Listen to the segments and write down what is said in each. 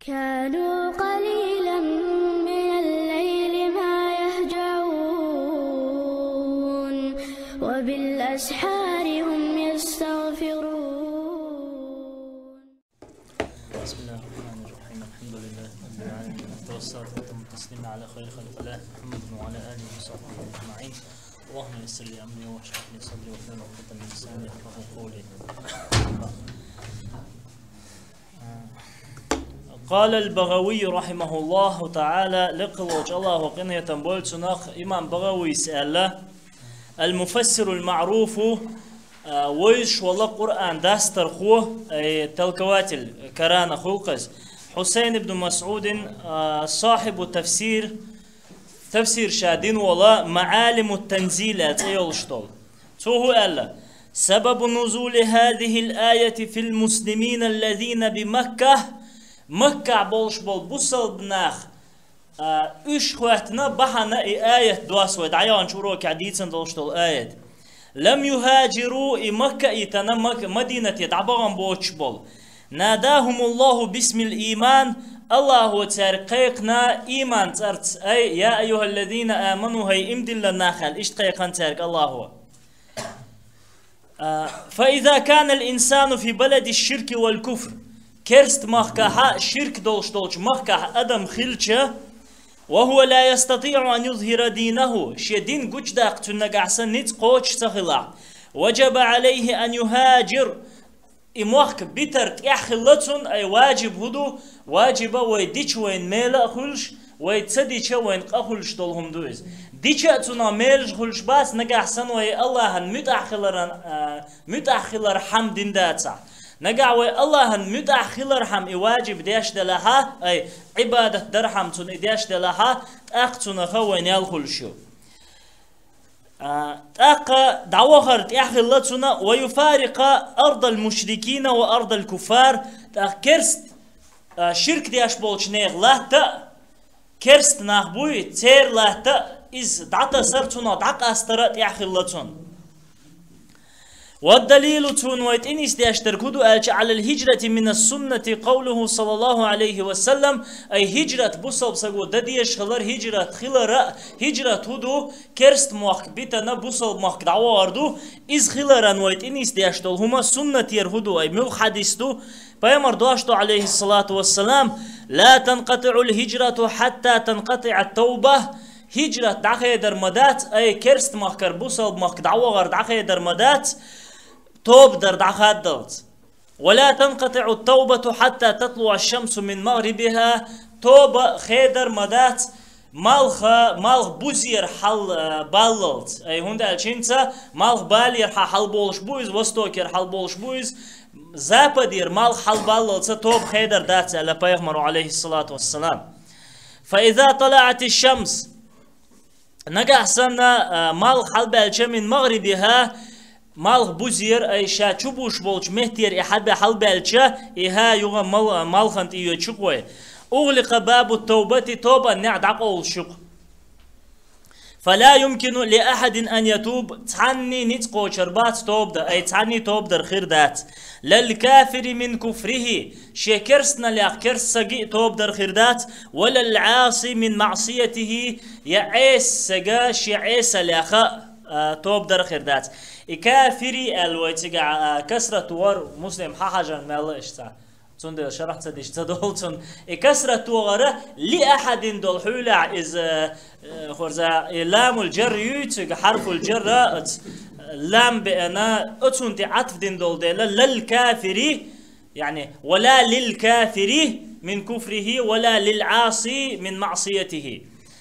كانوا قليلا من الليل ما يهجعون وبالأسحار هم يستغفرون. بسم الله الرحمن الرحيم الحمد لله رب العالمين والصلاة والتسليم على خير خلق الله محمد وعلى آله وصحبه أجمعين. اللهم يسر لي أمري واشرح لي صدري واحلل عقدة من لساني يفقهوا قولي. قال البغوي رحمه الله تعالى لقل الله وقنية تنبول سنخ إمام بغوي سأل المفسر المعروف آه، ويش والله قرآن داستر خوه أي تلكواتل كران خلقز حسين بن مسعود آه، صاحب التفسير تفسير شادين والله معالم التنزيلات أيولشتول هو ألا سبب نزول هذه الآية في المسلمين الذين بمكة مكة بولش بول بوصل بناخ اش خواتنا بحنا آية دواسويد عيان شورو كعديتسن دولشتول آية لم يهاجروا إي مكة مكة مدينة يدعبغن بوش بول ناداهم الله باسم الإيمان الله ترقيقنا إيمان ترت أي يا أيها الذين آمنوا هي امدل لناخل اشتقيقا ترك الله هو فإذا كان الإنسان في بلد الشرك والكفر كرست مخكها شرك دولش دولش مخكها أدم خلچة وهو لا يستطيع أن يظهر دينه. شدين قج داق تنقعسن نت قوش سخلا. وجب عليه أن يهاجر. إموخك بيتر إحلتون أي واجب هدو. واجب ويديش وين ميلا خلش ويتصديش وين قخلش دولهم دوز ديش أتونا ميلش خلش باس نقعسن وي الله متأخلر متأخلر حمد داتsa نقعوي الله متأخلر هم يواجب ديش دلها أي عبادة درهم تون ديش دلها أختون خوين يالخل شو. تاق دعوة يأخل تنا ويفارق أرض المشركين وأرض الكفار تاق كرست شرك ديش بولش نيغ لا تا كرست ناخبوي تير لا تا إز دعتا سرتنا دعق أسترات يأخل تون. والدليل تون ويت إن استياشتر كدو على الهجرة من السنة قوله صلى الله عليه وسلم أي هجرة بصب سقو دديش خلر هجرة خلر هجرة هدو كرست موخ بيتنا بصب موخ دعوة أردو إز خلران ويت إن استياشتر هما سنة يرهدو أي مو حديثتو. پیامبر دواشتو عليه الصلاة والسلام لا تنقطع الهجرة حتى تنقطع التوبة. هجرة دعخي در مدات أي كرست مخكر بوصل مخك دعوة غر دعخي در مدات توب در دعخات دلت ولا تنقطع التوبة حتى تطلع الشمس من مغربها. توبة خيدر مدات. مالخ مالخ بوزير حل باللت. أي هوندا الچينتا مالخ بالير حل بولش بويز وستوكر حل بولش بويز زابدير مالخ حل باللت. توب خيدر دات. على پیغمبر عليه الصلاة والسلام. فإذا طلعت الشمس نجح سنة مالخ حل بالچ من مغربها. مال بوزير أي شا چوبوش بولش مهتير إحد بحل بالشا ايها يوغا مال مالخنت ايو چقوي أغلق باب التوبة توبة نعد عقول شق فلا يمكن لأحد أن يتوب. تعني نتقو شربات توب دا أي تعني توب در خير دات. للكافر من كفره. شكرسنا لأخكرس سقي توب در خير دات. ولا العاصي من معصيته. يعيس سقا شعيس لأخا. توب در خير دات إكافري الويتيجا كسرة ور مسلم حاجة مال إشتا تون شرحت ديش تدول تون كسرة ور لأحد دول حولا إز خرزا لام الجر يوتيج حرف الجر لام بأنا أتون دي عطف دين دول ديلا للكافري يعني ولا للكافر من كفره ولا للعاصي من معصيته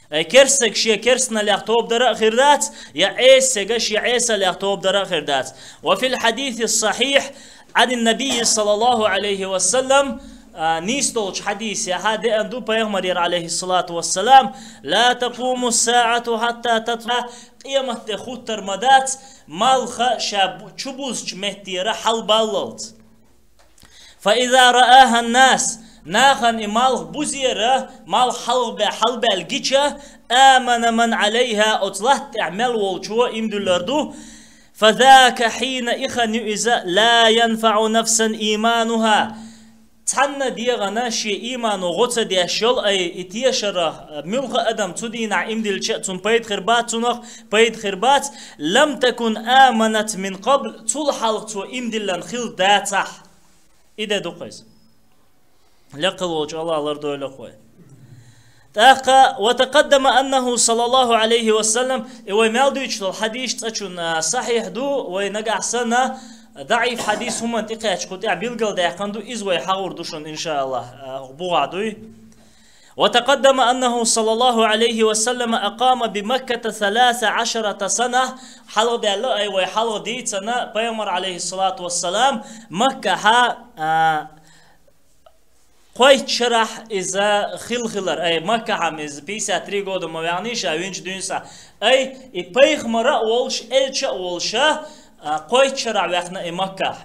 كرسك شي كرسنا لاختوب در خردات يا عيسى شي عيسى لاختوب در خردات وفي الحديث الصحيح عن النبي صلى الله عليه وسلم نيستولش حديث يا هذا أندو بيغمر عليه الصلاة والسلام لا تقوم الساعة حتى تطلع قيمة خطر مدات مالخ شاب شبوز مهتيرة حل باللت فإذا رآها الناس ناخن إمال بوزيرة مال حلب حلب الجيشة آمن من عليها أطلعت اعمل والشو إمدلردو فذاك حين إخن إذا لا ينفع نفسا إيمانها. تحنا ديغنا شي إيمان وغوتا دي أشيال أي إتيشرة ملغة أدم تدينا إم دي تون بيد خربات تنخ بيد خربات. لم تكن آمنت من قبل طول حلق تو إم دي لنخيل داتح. إذا دو قيس لقل وجه الله ردو لقوي تاقا وتقدم أنه صلى الله عليه وسلم إوي مالدوش الحديث تأشون صحيح دو وينقع سنة ضعيف حديث هم انتقى قلت يا بيلقل ده قندو إزوي حاور دوشن إن شاء الله بوعدوي وتقدم أنه صلى الله عليه وسلم أقام بمكة ثلاث عشرة سنة حلق ده الله أيوة حلق دي سنة بيمر عليه الصلاة والسلام مكة ها قوي شرح مكة هم إذا بيسا تريقو دو ما يعنيش أوينش دونسا أي إبايخ مرا أولش إلشا أولشا قوي شرع وقنا إي مكة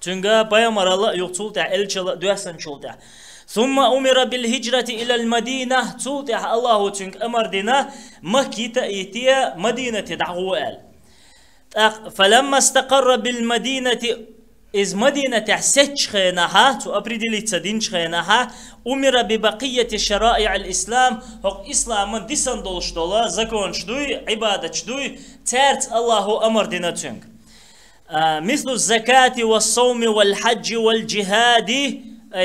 تنجا بيمر الله يقتل تع إلشا دوسن شلتا ثم أمر بالهجرة إلى المدينة تلتح الله تنك أمر دينا مكة تأتي مدينة دعوال فلما استقر بالمدينة إذ مدينة سيتش خينها تو أبريدلي تسدينش خينها أمر ببقية شرائع الإسلام هو إسلام من ديسان دولش دولا زكون شدوي عبادة شدوي تارت الله أمر دينا تنك آه مثل الزكاة والصوم والحج والجهاد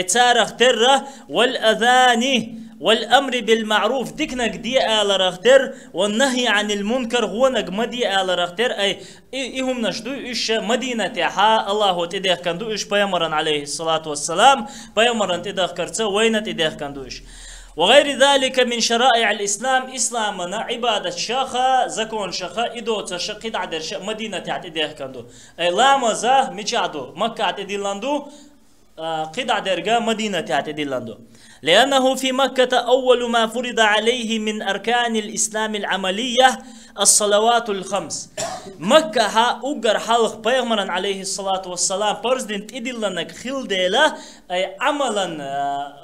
تارخ ترة والأذان والأمر بالمعروف ديكنا دي آل رختر والنهي عن المنكر هو نجمدي آل رختر أي إيهم نشدو إيش مدينة حا الله تديخ كندو إيش بيمرن عليه الصلاة والسلام. بيمرن تديخ كرتسا. وين تديخ كندو إيش وغير ذلك من شرائع الإسلام إسلامنا عبادة شاخة زكون شاخة إدو تشقيد عدر مدينة تعتديخ كندو. أي لامزا ميشادو. مكة تعتدي قطع درجة مدينة تعتدلندو لأنه في مكة أول ما فرض عليه من أركان الإسلام العملية الصلوات الخمس. مكة ها أجر حلق بيغمرا عليه الصلاة والسلام. برزدنت إدلنك خل ديلا أي عملا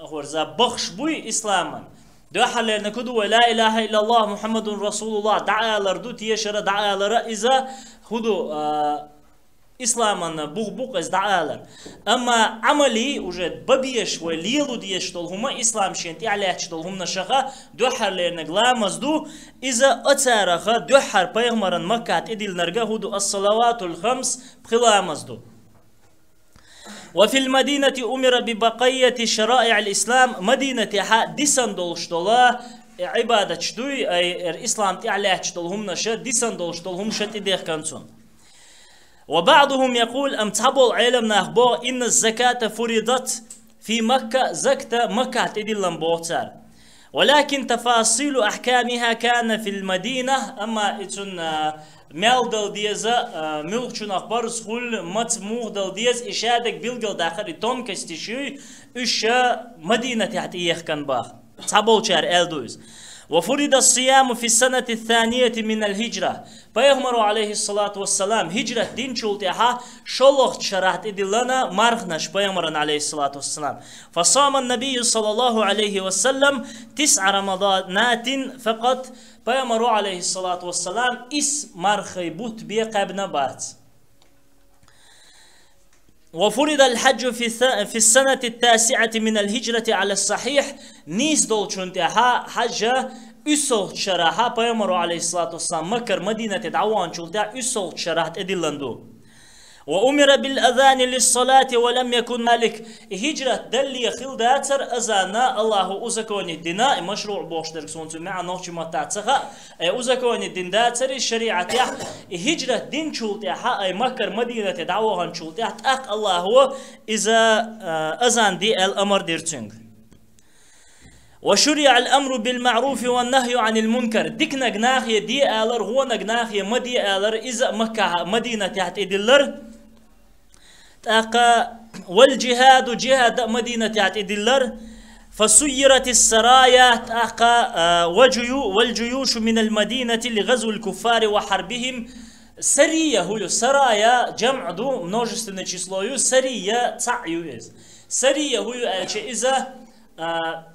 هورزا بخش بوي إسلاما. دو حل نكدو لا إله إلا الله محمد رسول الله. دعا لردو تيشر دعا لرئيزة. هدو آه إسلاما إز دعالر أما عملي وجد ببيش وليلو ديش دول هما إسلام شنت عليك دول هم نشخة دوحر ليرنك لا مزدو إذا أتارخ دوحر بيغمرن مكة إدل نرغه هدو الصلوات الخمس بخلا مزدو وفي المدينة أمر ببقية شرائع الإسلام مدينة ها ديسان دولشتولا عبادة شدوي أي الإسلام تعليك دول هم نشا ديسان دولشتول هم شت إديخ كانتون وبعضهم يقول أم تحبوا العلم نخبو إن الزكاة فرضت في مكة زكاة مكة تدل بوتر ولكن تفاصيل أحكامها كان في المدينة أما إتن مال دل ديزا ملك شون أخبار سخول مت موغ دل ديز إشادك بلغل داخل توم كستشوي إش مدينة تحت إيخ كان باخ. تحبوا شار إلدوز وفرض الصيام في السنة الثانية من الهجرة. فيغمر عليه الصلاة والسلام هجرة دين شلتها شلوخ شرحت إدلنا مرخنش فيغمر عليه الصلاة والسلام. فصام النبي صلى الله عليه وسلم تسع رمضانات فقط فيغمر عليه الصلاة والسلام إس مرخي بوت بيقابنا بات وفرض الحج في في السنة التاسعة من الهجرة على الصحيح نيس دول شنتها حج أسول شراحة بيامر عليه الصلاة والسلام مكر مدينة دعوان شلتها أسول شراحة إدلندو وأمر بالأذان للصلاة ولم يكن مالك. هجرة دلي خل داتر أذانا الله أزكون الدين مشروع بوش دركسون مع نوش ما تعتها أزكون الدين داتر الشريعة هجرة دين شلتها أي مكر مدينة دعوان شلتها أق الله هو إذا أذان دي الأمر ديرتنج وشرع الأمر بالمعروف والنهي عن المنكر. ديك نغناخي دي آلر هو نغناخي مدي آلر. إذا مكة مدينة تحت إدلر تاقا والجهاد جهاد مدينة تحت إدلر فسيرت السرايا تاقا وجيو والجيوش من المدينة لغزو الكفار وحربهم سرية هو سرايا جمع دو множественное число سرية تعيو سرية هو إذا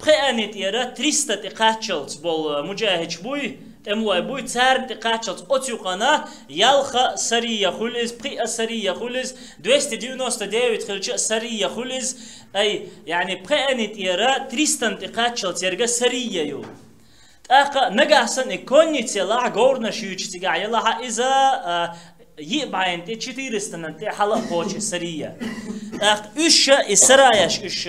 بخيانت يرى 300 تقاتشلت بول مجاهد بوي ام وای بوی تر دقت اتیو قنا یالخ سری پی آ سری خلز دوست دیونست دیوید خلچ سری خلز ای یعنی پی انت ایرا تریستن دقت شد سری سریه یو اقا نجحسن اكوني تلاع قورنا نشیو تقع يلاها ایزا یه باین تی چی تیرستنن تی حالا پوچ سریه اخت اش اسرایش اش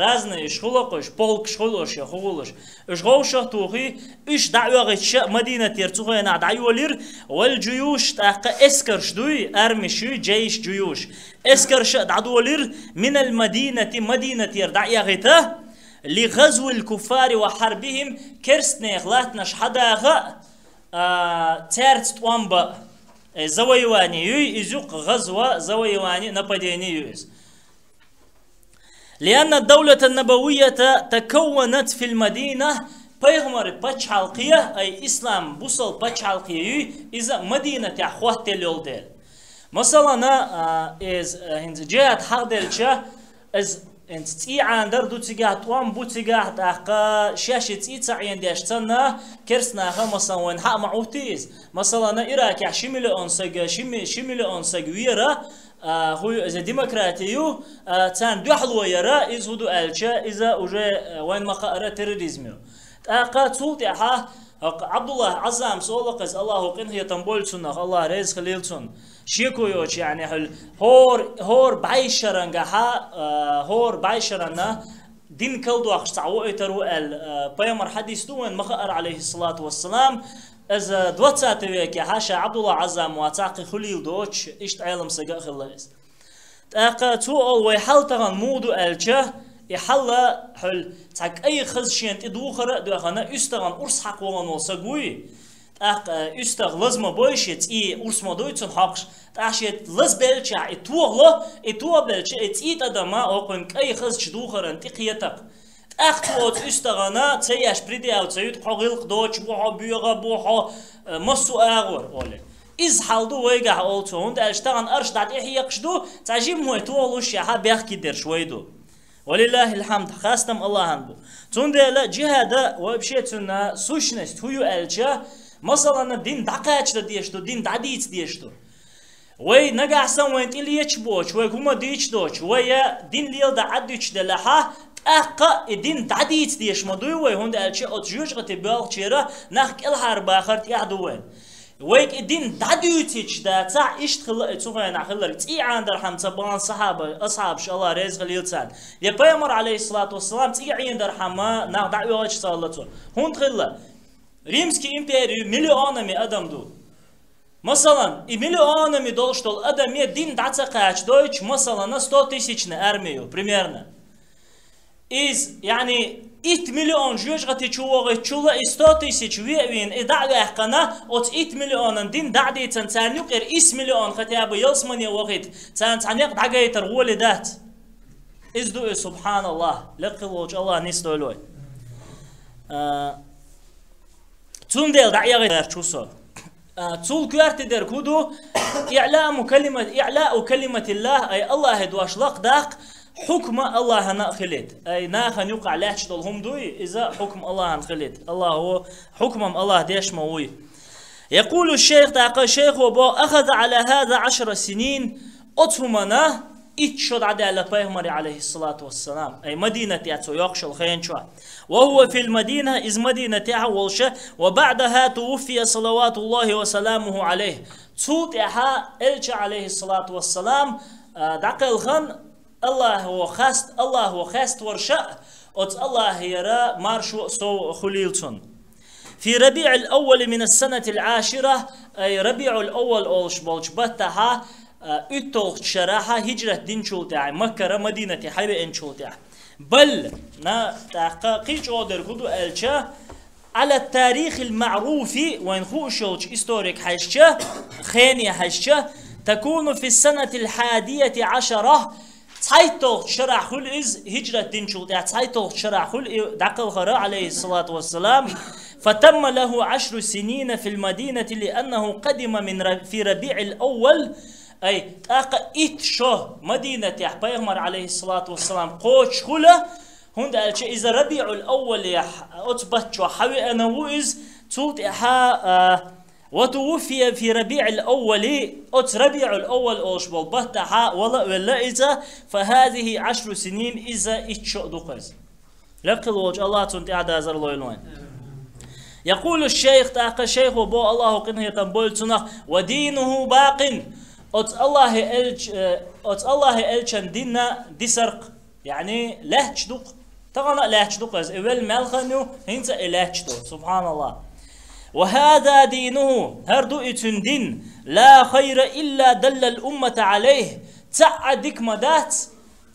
رزنه اش خلاقش پولک خلاقش یا خلاقش اش گوش توخی اش دعوایش مدینه تیر تو خوی نه دعوایلیر ول جیوش تا ق اسکرش دوی ارمشی جیش جیوش اسکرش دعوایلیر من المدینه تی مدینه تیر دعایغتا لغزو الكفار وحربهم كرسنا إخلاتنا شحداغا آه، تارت توانبا زويواني يوي إزوق غزوة زويواني نبديني يوز لأن الدولة النبوية تكونت في المدينة پیغمبر پچ حلقية أي إسلام بوصل پچ حلقية إذا مدينة أخوات تلول دل مثلا إز هنز جهات حق دلشة إز انت تي عندر دو تيجاه توام بو تيجاه تاقا شاشة تي تعين ديش تنا كرسنا خا مثلا وين حق معوتيز مثلا إيراك شمل أنسج شمل شمل أنسج ويرا هو إذا ديمقراطيو تان دو حلوة يرى إذا هدو ألشا إذا وجه وين مخا تيروريزميو تاقا تولت قن هي تنبول سنة الله رزق خليل سن شيكو يوش يعني هل هور هور بعيشرنجا ها هور بعيشرنا دين كلدو أخش تعوى ترو ال بيامر حديث دوين مخأر عليه الصلاة والسلام از دوت ساعت ويك حاشا عبد الله عزام واتاقي خليل دوش اشت علم سجا خلاص تاقا تو اول ويحل تغن مودو الجه İhalla hul takay kız şenti duhara duhana üstağan urs hak olan olsa guyi. Так üstag lazma boyşet i urs modoytsun hakş. Taşet laz belça i tuğla i tuğ belça et it adama okun kay kız çduharan tiqiyatak. ახტუოთ უსტაღანა წეიაშ პრიდი ავწევით ყოღილყ დოჩ ბუჰა ბიაღა ბუჰა მოსუ აღურ ოლე ის ჰალდუ ვეგა ოლცონ და შტან არშ დატიჰი იყშდუ წაჟიმ მოეთუ ოლუშა ჰა ბიახ კიდერ შვეიდუ ولله الحمد خاستم الله هنبو تون لا جهاد وبشيتنا سوشنست هيو ألجا مثلا دين دقاچ ديشتو دين داديت ديشتو وي نقعسن وين تليش بوش وي كوما ديش دوش وي دين ليل دا عدوش دلها اقا دين داديت ديش مدوي وي هند ألجا أتجوش غتبال چيرا نخك الحرب آخر تيعدوين ويك الدين داديو تيش دا تاع ايش تخل تسوفا انا خلر تي عند رحم تبان صحابة اصحاب شاء الله رزق اليوتان يا بيامر عليه الصلاة والسلام تي عند رحم نا دعوة ايش صلاتو هون تخل ريمسكي امبيريو مليونами адамду Масалан, и миллионами должен был адам один даца кач дойч, масалан, на 100 тысячную армию, примерно. Из, яни, 8 مليون جوج غتي تشوغ تشولا 100 تيسيش وين ادعى قنا اوت 8 مليون دين دعدي تنتان يقر 8 مليون خطي ابو يلسمن وقت تان تانيق دعى تر ولدات از دو سبحان الله لقي وجه الله نسدو لوي تون ديل دعيا غير تشوسو تول كوارت در كودو إعلاء كلمة إعلاء كلمة الله أي الله دواش لق داق حكم الله خليت أي ناخن يقع لحش هم دوي إذا حكم الله هن خليت الله هو حكم الله ديش موي. يقول الشيخ تاقى الشيخ وبو أخذ على هذا عشر سنين أتهمنا إتشد عدى على بيهمر عليه الصلاة والسلام. أي مدينة يقش الخين شوى وهو في المدينة إذ مدينة والشة وبعدها توفي صلوات الله وسلامه عليه. تصوت إحا إلش عليه الصلاة والسلام. دقل الخن الله هو خاست الله هو خاست ورشاء أت الله يرى مارشو سو خليلتون. في ربيع الأول من السنة العاشرة أي ربيع الأول أولش بولش بتها اتول شراحة هجرة دين شولتاع مكة مدينة حيبة إن شولتاع بل نا تحقيق أودر كدو ألشا على التاريخ المعروف وين خوشوش إستوريك حشة خيني حشة تكون في السنة الحادية عشرة تايتو شرع خل إز هجرة دين شو تايتو شرع خل دقل خرا عليه الصلاة والسلام فتم له عشر سنين في المدينة لأنه قدم من في ربيع الأول أي تاق إت شو مدينة يح بيغمر عليه الصلاة والسلام قوش خلا هند إذا ربيع الأول يح أتبت شو حوي أنا وإز تولت إحا وتوفي في ربيع الأول أت ربيع الأول أوش بالبتحا ولا ولا إذا فهذه عشر سنين إذا إتشو دقز لقل وجه الله تنت أعدى زر لويلوين يقول الشيخ تاق الشيخ وبو الله قنه تنبول تنخ ودينه باق. أت الله إلج أت الله إلشن دينا دسرق يعني لهج دق تغنى لهج دق أول ملخنو هنت لهج دق سبحان الله. وهذا دينه هردو إتن دين لا خير إلا دل الأمة عليه. تعدك مدات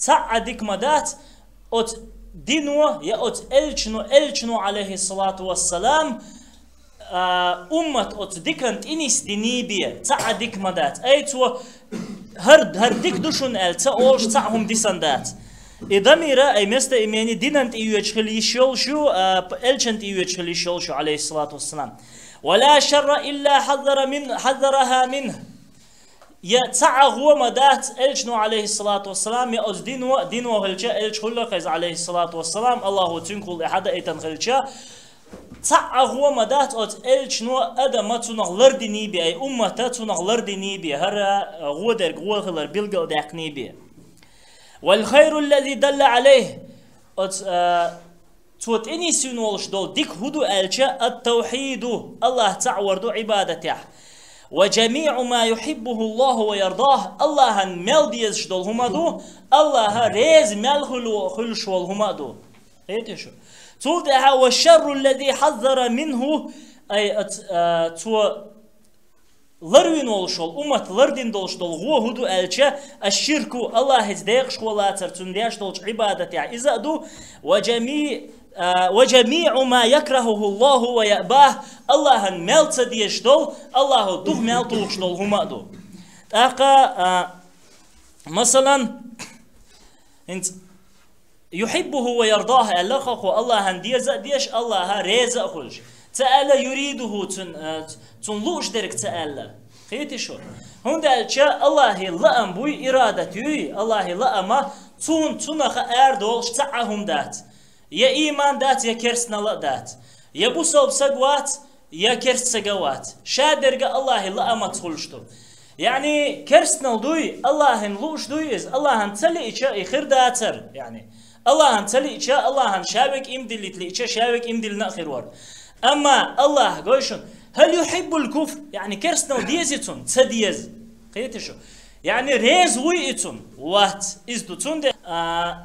تعدك مدات أت دينو يا أت إلشنو إلشنو عليه الصلاة والسلام آه، أمة أت ديكنت إنيس دينيبية تعدك مدات. أي تو هرد هردك دوشن أل تأوش تعهم ديسندات إدميرة أي مست إيماني ديننت إيوش خلي شول شو إلشنت إيوش خلي شول شو عليه الصلاة والسلام ولا شر إلا حذر من حذرها منه يتسع هو مدات إلشنو عليه الصلاة والسلام يا أز دينو دينو هلشا إلش خلق عليه الصلاة والسلام الله تنقل أحد إيتن خلشا تسع هو مدات أز إلشنو أدا ما تنغ لردي نيبي أي أمة تنغ لردي نيبي هرا غودر غوخلر بيلغل داك نيبي والخير الذي دل عليه. توت اني سنولش دول ديك هدو الجا التوحيد الله تعورد عبادته وجميع ما يحبه الله ويرضاه الله مل ديز دول هما دو الله ريز مل خلو خلش هما دو هيك شو تولد والشر الذي حذر منه اي تو لروين ولشول أمة لردين دولش دول هو هدو ألشا الشرك الله هزديق شولاتر تنديش دولش عبادة إذا دو وجميع وجميع ما يكرهه الله ويأباه الله ملت ديش دول الله دوه ملتوش دول هما دو تاقا مثلا انت يحبه ويرضاه الله الله ديز ديش الله ريزا خلش تعالى يريده تن تن لوش درك تعالى خيتي شو؟ هون دالچا الله لأم بوي إرادتي الله لأما تون تنخ أردولش تعهم دات. يا إيمان دات يا كرس نلا دات. يا بوسوب سقوات يا كرس سقوات. شادرق الله لأما تخلشتو يعني كرس نلدوي الله نلوش دويز الله نتلي إيشا إخير داتر. يعني الله نتلي إيشا الله نشابك إمدل إيشا شابك إمدل نأخر ور أما الله قوشن هل يحب الكفر؟ يعني كرسنا ديزيتون تديز قيت شو يعني ريز ويتون وات إز دوتون ده؟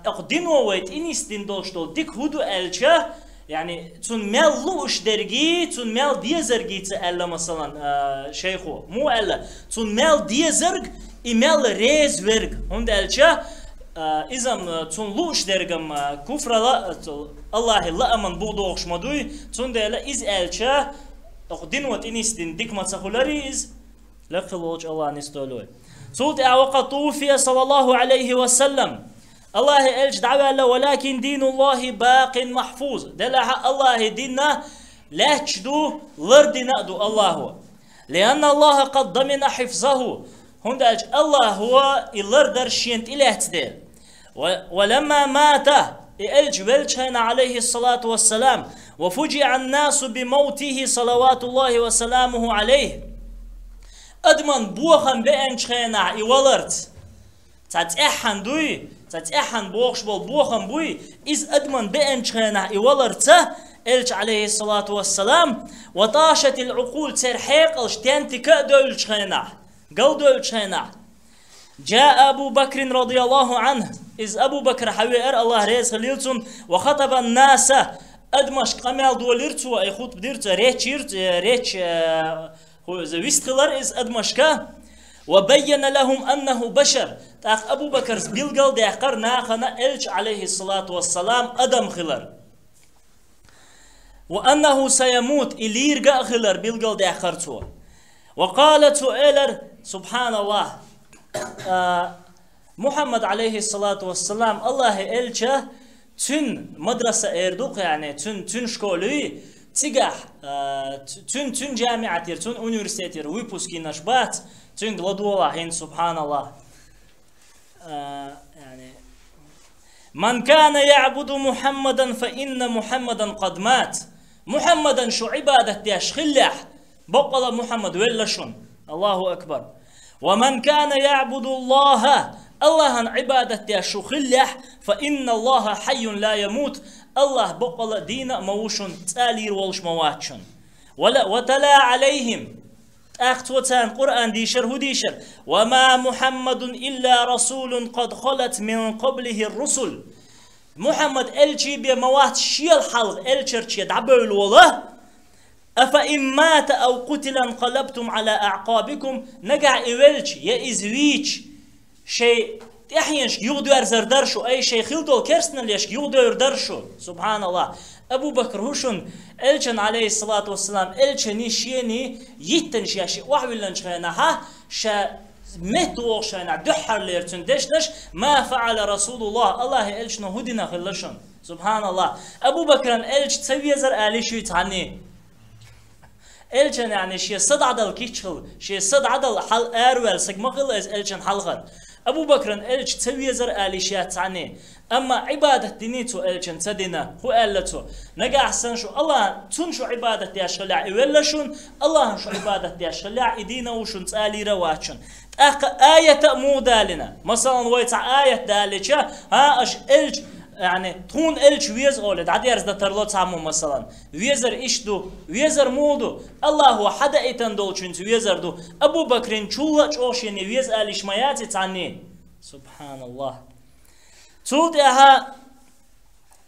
أقدنوا ويت إنيس دين دوشتول ديك هدو ألشا. يعني تون مال لوش درجي تون مال ديزرجي تألا مثلا شيخو. مو ألا. تون مال ديزرج إمال ريز ورج. هند ألشا. إذا تون لوش درجم كفر لا الله لا أمن بودو خشمدوي تون ده لا إز ألشا أقدين وات إنيس دين ديك ما تخولاري إز لقلوج الله نستولوي سولت أوقات توفي صلى الله عليه وسلم الله إلش دعوة ولكن دين الله باق محفوظ دلها الله ديننا لا تشدو لردنا دو الله لأن الله قد ضمن حفظه هندج الله هو اللردر شينت إله تدير ولما مات إلج ولشهن عليه الصلاة والسلام وفجع الناس بموته صلوات الله وسلامه عليه. أدمن بوخم بأنشخينا إولرت تتأحن دوي تتأحن بوخش بول بوخم بوي. إز أدمن بأنشخينا إولرت إلج عليه الصلاة والسلام. وطاشت العقول ترحيق الشتين تكا دولشخينا قل دولشخينا جاء أبو بكر رضي الله عنه. إذ أبو بكر حوير الله ريز خليلتون وخطب الناس أدمش قمال دوليرتو أي خط بديرتو ريتش ريتش ويستخلر إز أدمشكا وبين لهم أنه بشر. تاخ أبو بكر بيلقل ديقر ناخنا إلش عليه الصلاة والسلام أدم خلر. وأنه سيموت إلير خلر بيلقل ديقر وقالت إلر سبحان الله آه محمد عليه الصلاة والسلام الله إلشه تن مدرسة إردوق يعني تن تن شكولي تيجح تن تن جامعة تن أونيفرسيتير ويبوسكي نشبات تن غلدولا هين سبحان الله يعني من كان يعبد محمدا فإن محمدا قد مات محمدا شو عبادة دياش خلاح بقل محمد ولا شن الله أكبر ومن كان يعبد الله دياش شو خلاح فإن الله حي لا يموت. الله بقل دين موشن تالير والش مواتشن ولا وتلا عليهم. أختوتان قرآن ديشر هديشر وما محمد إلا رسول قد خلت من قبله الرسل. محمد الشي بموات شي الحلق الشي دعبل والله أفإن مات أو قتل انقلبتم على أعقابكم نقع إولش يا إزويج شيء احيانش يغدو زردرشو أي شيء خلدو كرسنا ليش يغدو يردرشو سبحان الله. أبو بكر هوشن الچن عليه الصلاة والسلام الچني شيني يتن شياشي وحولن شينا ها شا مهتو شينا. دحر ليرتن دشنش ما فعل رسول الله. الله الچنو هدنا خلشن. سبحان الله. أبو بكر الچ تسويزر آلي شو تعني الچن يعني شي صد عدل كيچل شي صد عدل حل ارول سجمقل از الچن حلغر أبو بكر إلش تسوي زر آليشات عني أما عبادة دينيتو إلشن تدينا هو ألتو نجا أحسن شو الله تون شو عبادة يا شلع ولا شون الله شو عبادة يا شلع إدينا وشون تالي رواتشن أق آية مو دالنا مثلا ويتع آية دالشة ها أش إلش يعني تون إلش ويز أولد عادي أرز دترلو تعمو مثلا. ويزر إشدو ويزر مودو. الله هو حدا إيتن دول چنت ويزر دو. أبو بكرين چولا چوشيني ويز آلش مياتي تعني. سبحان الله تود أها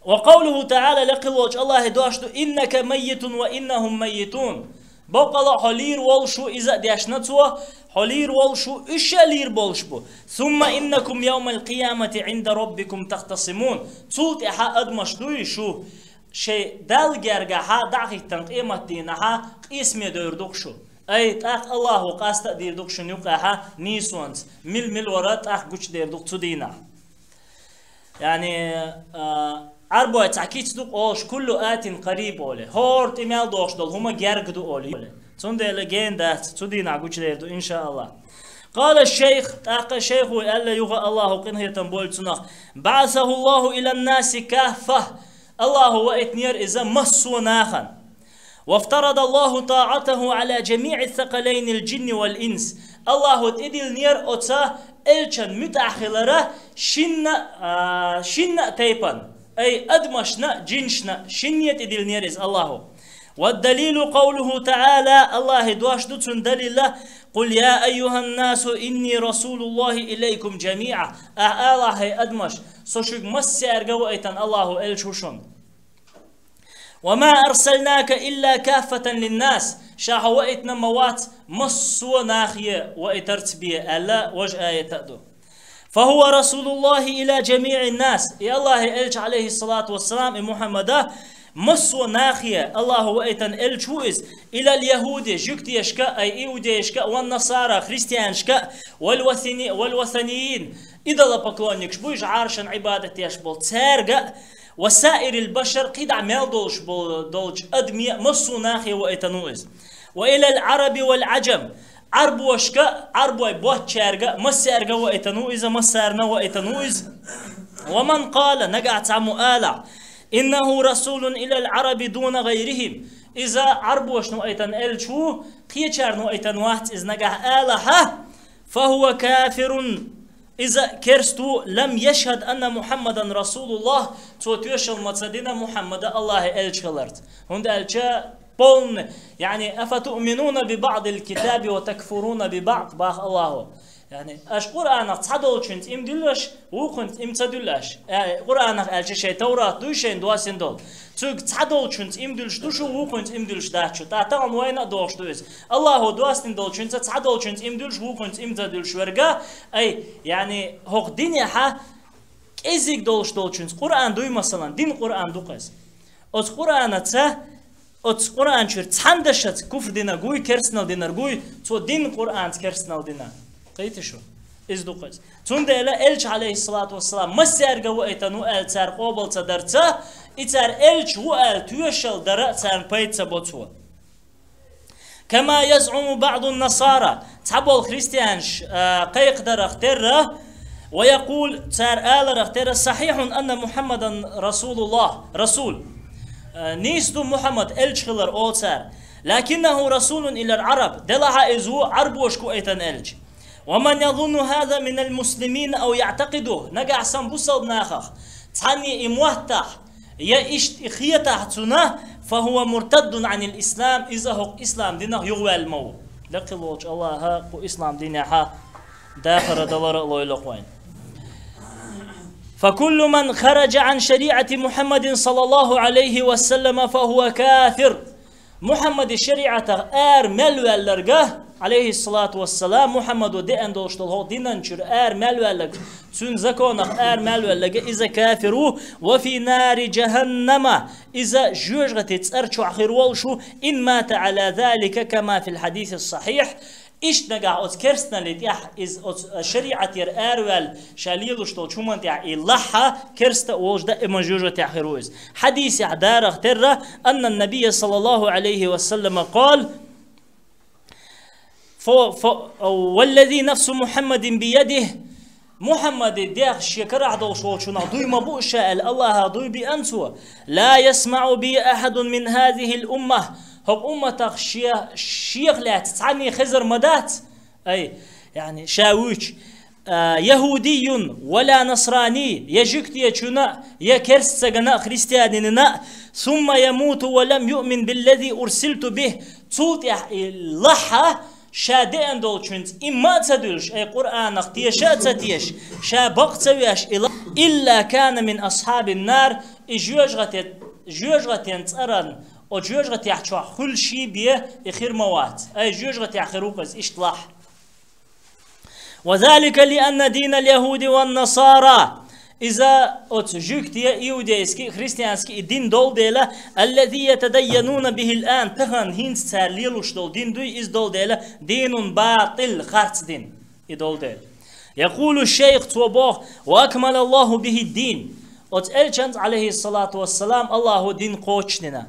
وقوله تعالى لقل الله دواشتو إنك ميت وإنهم ميتون. بقلا حلير والشو إذا ديشنتوا حلير والشو إشالير بولشبو ثم إنكم يوم القيامة عند ربكم تختصمون. تولت إحا أدمشتوي شو؟ شيء دال جرجا ها دعي تنقيمة دينها اسم دوردوك شو. أي تاق الله قاست ديردوك شو نيوقها نيسونت مل مل ورات أخ قوش ديردوك تدينا يعني آه أربعة تأكيد دوق أوش كله آت قريب أولي. هور تمال دوش دول هما جرق دو أولي. تون ده لجين ده تدين عقوش ده إن شاء الله قال الشيخ تاق الشيخ وقال يغى الله قنه يتنبول تنخ بعثه الله إلى الناس كافة الله هو إتنير إذا مسو ناخا وافترض الله طاعته على جميع الثقلين الجن والإنس. الله تدل نير أتا إلشن متأخلرة شن آه شن تيبان أي أدمشنا جنشنا شنية إدل نيرز الله. والدليل قوله تعالى الله دواش دوتون دليل قل يا أيها الناس إني رسول الله إليكم جميعا. أه الله أدمش. سوشك مسي أرقو أيتن الله إلشوشون. وما أرسلناك إلا كافة للناس. شاح وإتنا موات مصو ناخية وإترت بيه ألا وجه آية تأدو. فهو رسول الله إلى جميع الناس. يا الله إلش عليه الصلاة والسلام محمد مصو ناخية. الله إلش إز. إلى اليهود جكت يشكا أي إيود يشكا والنصارى خريستيان شكا والوثني والوثنيين. إذا لبقلونيك شبوش عارشن عبادة يشبول تسارقا وسائر البشر قد عمل دولش دولش أدمية مصو ناخية وأيتنو إز. وإلى العرب والعجم. عرب وشكا عرب وبوت شارقا مسارقا وإتنو إذا وإتنو إذا ومن قال نقع تعمو آلع إنه رسول إلى العرب دون غيرهم إذا عرب وشنو أيتن إلشو قيشار نو أيتن واحد إذا نقع آلها فهو كافر إذا كرستو لم يشهد أن محمدا رسول الله توتيوش المتصدين محمد الله إلشغلرت هند إلشا полный. يعني أفتؤمنون ببعض الكتاب وتكفرون ببعض باخ الله يعني أش قرآن تصدق شنت إم دلش وكنت إم تدلش قرآن ألش شيء توراة دوشين دواسين دول تug تصدق شنت إم دلش دوشو وكنت إم دلش داشو تاتعن وين دوش دوز الله دواسين دول شنت تصدق شنت إم دلش وكنت إم تدلش ورقة أي يعني هو دنيا ها إزيك دولش دول شنت قرآن دوي مثلا دين قرآن دوقس أز قرآن تصه اتس قرآن شر تحندشت کفر دينا گوی کرسنال دينا گوی تو دین قرآن کرسنال دينا قیت شو از دو قيس تون دل لا الش عليه الصلاة والسلام ما سير جوا اتنو ال تار قبل تدرتا اتار الش هو ال توشل درا تار بيت تبتوا كما يزعم بعض النصارى تحبوا الكريستيانش قيق در اختره ويقول تار آل اختره صحيح أن محمدا رسول الله رسول نيستو محمد إلج خلر أوتسار لكنه رسول إلى العرب. دلها إزو عرب وشكو إيتن إلج ومن يظن هذا من المسلمين أو يعتقده نقع سنبوصل ناخخ تاني إموهتح. يا إشت إخيتح تنا فهو مرتد عن الإسلام. إذا هو إسلام دينه يغوى المو لقلوش الله ها إسلام دينه داخل دولار الله يلقوين فكل من خرج عن شريعة محمد صلى الله عليه وسلم فهو كافر. محمد الشريعة آر ملوالرغه عليه الصلاة والسلام. محمد ودي اندوشتل هو دينانشر آر ملوالرغ تون زكونخ آر ملوالرغه إذا كافرو وفي نار جهنم. إذا جوجغت أخير شو إن مات على ذلك كما في الحديث الصحيح نجا أت كرسنا لتيح إز أت شريعة ير أرول شاليلو شتو شومان تيح إلها كرستا وجد إما جوجو تيحروز حديث عدار اختر أن النبي صلى الله عليه وسلم قال ف ف والذي نفس محمد بيده محمد ديخ شكر عدو شوشنا دوي مبوشا الله دوي بأنسو لا يسمع بي أحد من هذه الأمة. هب أمتك شيخ شيخ لا تتعني خزر مدات. أي يعني شاويش آه يهودي ولا نصراني يجكت يجنا يكرس سجنا خريستياننا ثم يموت ولم يؤمن بالذي أرسلت به. توت لحا شادئن دولشنت إما تدلش أي قرآن اختيش تتيش. شا بقتويش إلا كان من أصحاب النار. إجوجغت جوجغت ينتقرن أو جوج غت يحشوا كل شيء بيه اخير موات اي جوج غت يحخروقز اشتلاح وذلك لأن دين اليهود والنصارى إذا أتجوكت يهوديسكي خريستيانسكي الدين دول ديلا الذي يتدينون به الآن. تهان هين ساليلوش دول. دين دوي إز دول ديلا. دين باطل خارج دين. إدول ديل يقول الشيخ توبوه وأكمل الله به الدين. أتألشنت عليه الصلاة والسلام الله دين قوشننا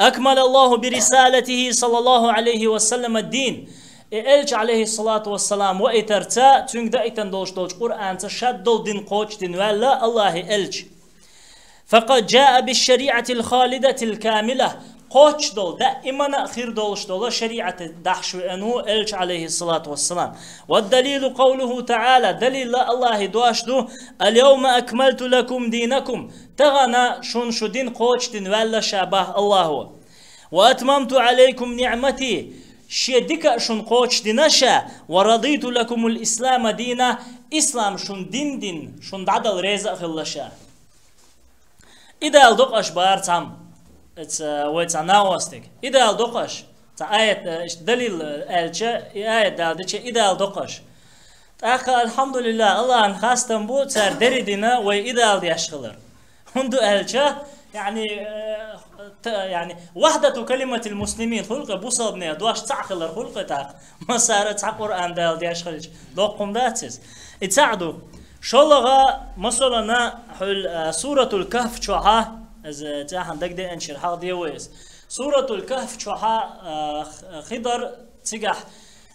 أكمل الله برسالته صلى الله عليه وسلم الدين. إلج عليه الصلاة والسلام وإترتا تنك إتن دولش دولش قرآن تشد دول دين قوش دين ولا الله إلج. فقد جاء بالشريعة الخالدة الكاملة. قوش دول دائما أخير دولش دول شريعة دحش أنو إلج عليه الصلاة والسلام. والدليل قوله تعالى دليل الله دواش دو اليوم أكملت لكم دينكم تغنى شون شو دين قوش دين ولا شابه الله. وأتممت عليكم نعمتي شدك شون قوش دينشا ورضيت لكم الإسلام دينا إسلام شون دين دين شون دعدل ريزا خلشا إذا الدق أشبار تام it's uh, anawastic إذا ألدقش. تا آية دليل ألشة آية دالدش إذا ألدقش. تاخ الحمد لله الله أن خاستم بو دري دينا وإذا اليشغلر هندو ألشة يعني يعني وحدة كلمة المسلمين خلق بوصل دواش تعقل خلق تاق ما صارت قرآن دال دياش خلج دوقم داتس اتساعدوا شلغا مثلا حل سورة الكهف شوها از تاحن دق دي انشر حال دي ويس سورة الكهف شوها خضر تجح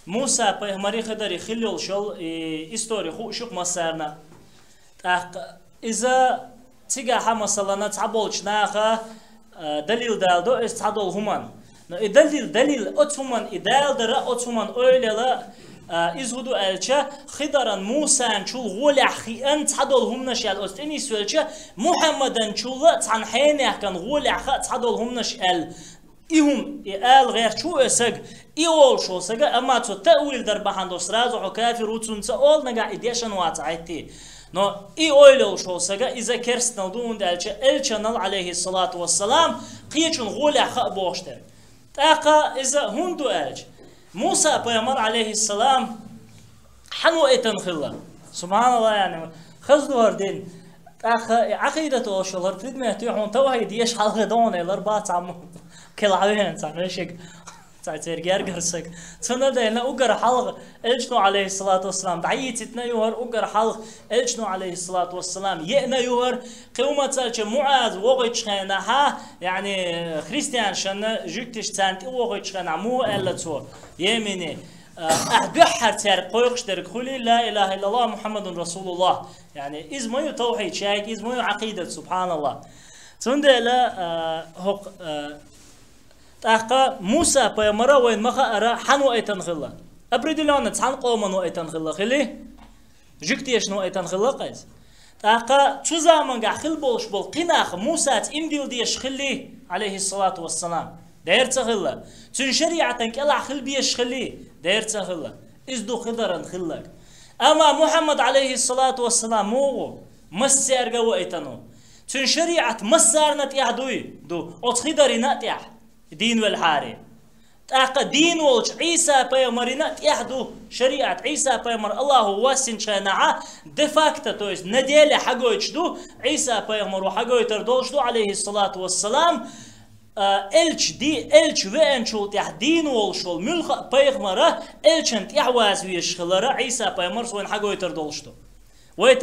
موسى بيهمري خضر يخلل شل استوري خو شوق مسارنا إذا تجح مثلا تعبولش ناخه؟ دليل دال دو استعدل همان؟ دليل دليل أتومن إدال درا أتومن أولى إزودو ألجا خدران موسى أنشول غول أخيان تحدول هم نشي على أستيني سوالجا محمد أنشول تحنحيني أخيان غول أخي تحدول هم نشي على إيهم إيهال غير شو أسق إيهال شو أسق أما تو تأويل در بحان دو سرازو حكافي روتون تأول نغا إديشن واتع نو اي اويل أو شو سگه از کرست نو دون دل چه؟ ال چنل عليه الصلاه والسلام قيه چون غول اخ بوشتر تاقا از هندو اج elç. Musa peygamber aleyhisselam حنو ايتن خلا. سبحان الله يعني خزدو هردين اخ عقيدة اوشلر تريد ما يتيحون تو هي ديش حلقة دون الار بات عم كل عوين تعرفش تعتير جرجرسك تنا دينا أجر حلق إلجنو عليه الصلاة والسلام. بعيت تنا يوهر أجر حلق إلجنو عليه الصلاة والسلام. يأنا يوهر قومة تلك معاذ وغيتش ها؟ يعني خريستيان شن جوكتش تانت وغيتش مو إلا تو يميني أحبحر تار قويقش در خولي لا إله إلا الله محمد رسول الله. يعني إزمو توحيد شايك إزمو عقيدة سبحان الله. تونده لا هق تاقا موسى بيمرا وين مخا أرا حنو أيتن خلا. أبردلون تحن قوما نو أيتن خلا خلي جكتي يشنو أيتن خلا قيس تاقا شو زمان خل بولش بول قناخ موسى إمديل ديش خلي عليه الصلاة والسلام. داير تخلا تون شريعة كلا خل بيش خلي داير تخلا إزدو خضرا خلك أما محمد عليه الصلاة والسلام مو مسير قوة إيتنو تون شريعة مسارنا يعدوي دو. أتخدري نتيح دين والحاري. تاقا دين والش عيسى بيامرنا يحدو شريعة عيسى بيامر. الله واسن شانعا دفاكتا تويس نديل حقويش دو. عيسى بيامر وحقوي تردولش دو عليه الصلاة والسلام. Elç di elç ve en çol tih din ol şol mülha peygmara elçen tih vaz vi şhlara İsa peygamber. Ve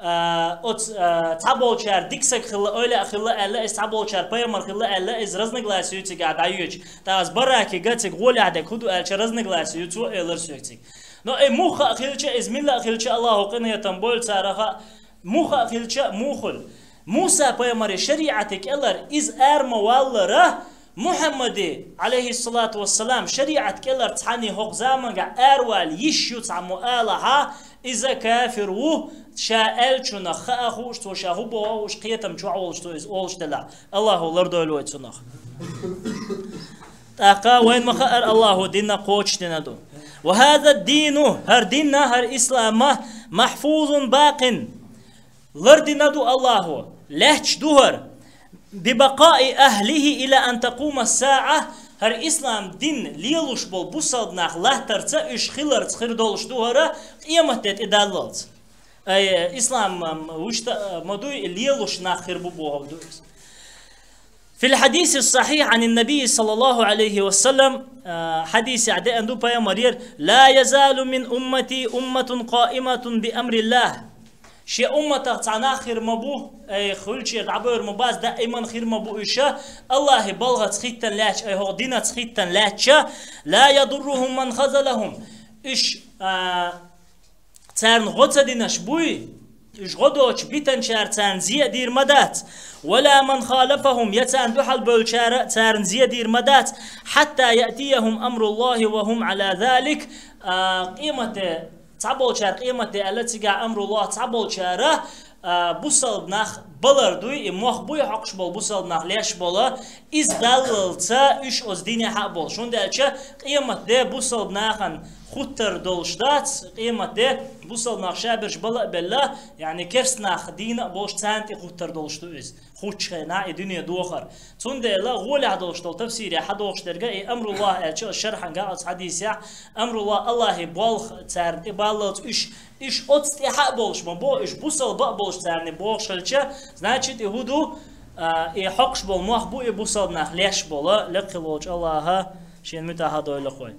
Э, э, цаболчар диксак хилла ойла хилла алла из цаболчар паймар хилла алла из разногласиютик адаюч таз бараки гатик голя да куду э, алча разногласиюту элер сюктик но э муха хилча из милла хилча аллаху кыны там боль цараха. Муха хилча мухул муса паймар шариатик элер из эр маваллара محمد عليه الصلاة والسلام شريعة كلر تحني هوق زامن أروال يشيو تعمو آلها إذا كافر و شاءل شو خاخوش تو شاهو بوش قيتم شو عولش تو إز أولش دلا الله لردو الويت سنخ تاقا وين مخأر الله دينا قوش دينا وهذا الدين هر ديننا هر إسلام محفوظ باق لردنا دو الله لهش دوهر ببقاء أهله إلى أن تقوم الساعة. هر إسلام دين ليلوش بول بوصل ناخ لا ترتا إش خلر تخير دولش دوهرا قيامة تت إداللت أي إسلام وش مدوي ليلوش ناخ خير بو في الحديث الصحيح عن النبي صلى الله عليه وسلم حديث عداء دو مرير لا يزال من أمتي أمة قائمة بأمر الله. شي أمة تعنا خير مبو أي خلشي العبور مباز دائما خير مبو إشا. الله بلغة تخيتا لاش أي هو دينا تخيتا لاش لا يضرهم من خذلهم. إش آه تارن غوتا ديناش بوي إش غدوش بيتن شار تارن زي دير مدات. ولا من خالفهم يتان دحل بولشار تارن زي دير مدات. حتى يأتيهم أمر الله وهم على ذلك. آه قيمة تعبول شار قيمة التي جاء أمر الله تعبول شاره بوصل نخ Балар дуй и махбуй хакш бол бусал нахляш бола из далылца үш оз дине ха бол. Шундайча қиямат де бусал хуттар долшдац қиямат де бусал нахша бирш бала белла, яни керс нах дина бош цанти хуттар долшту из. Хучха на и дуния дуахар. Сундайла гуля долштал тафсири ха долштарга и амруллах элча шарханга аз хадися амруллах Аллахи болх царти ба болш إيش بوصل بق بولش تارني بوش هالشيء значит يهودو إيه حقش بول مخ بو يبوصل نخ ليش بولا لقلوج الله شين متى إلى خوي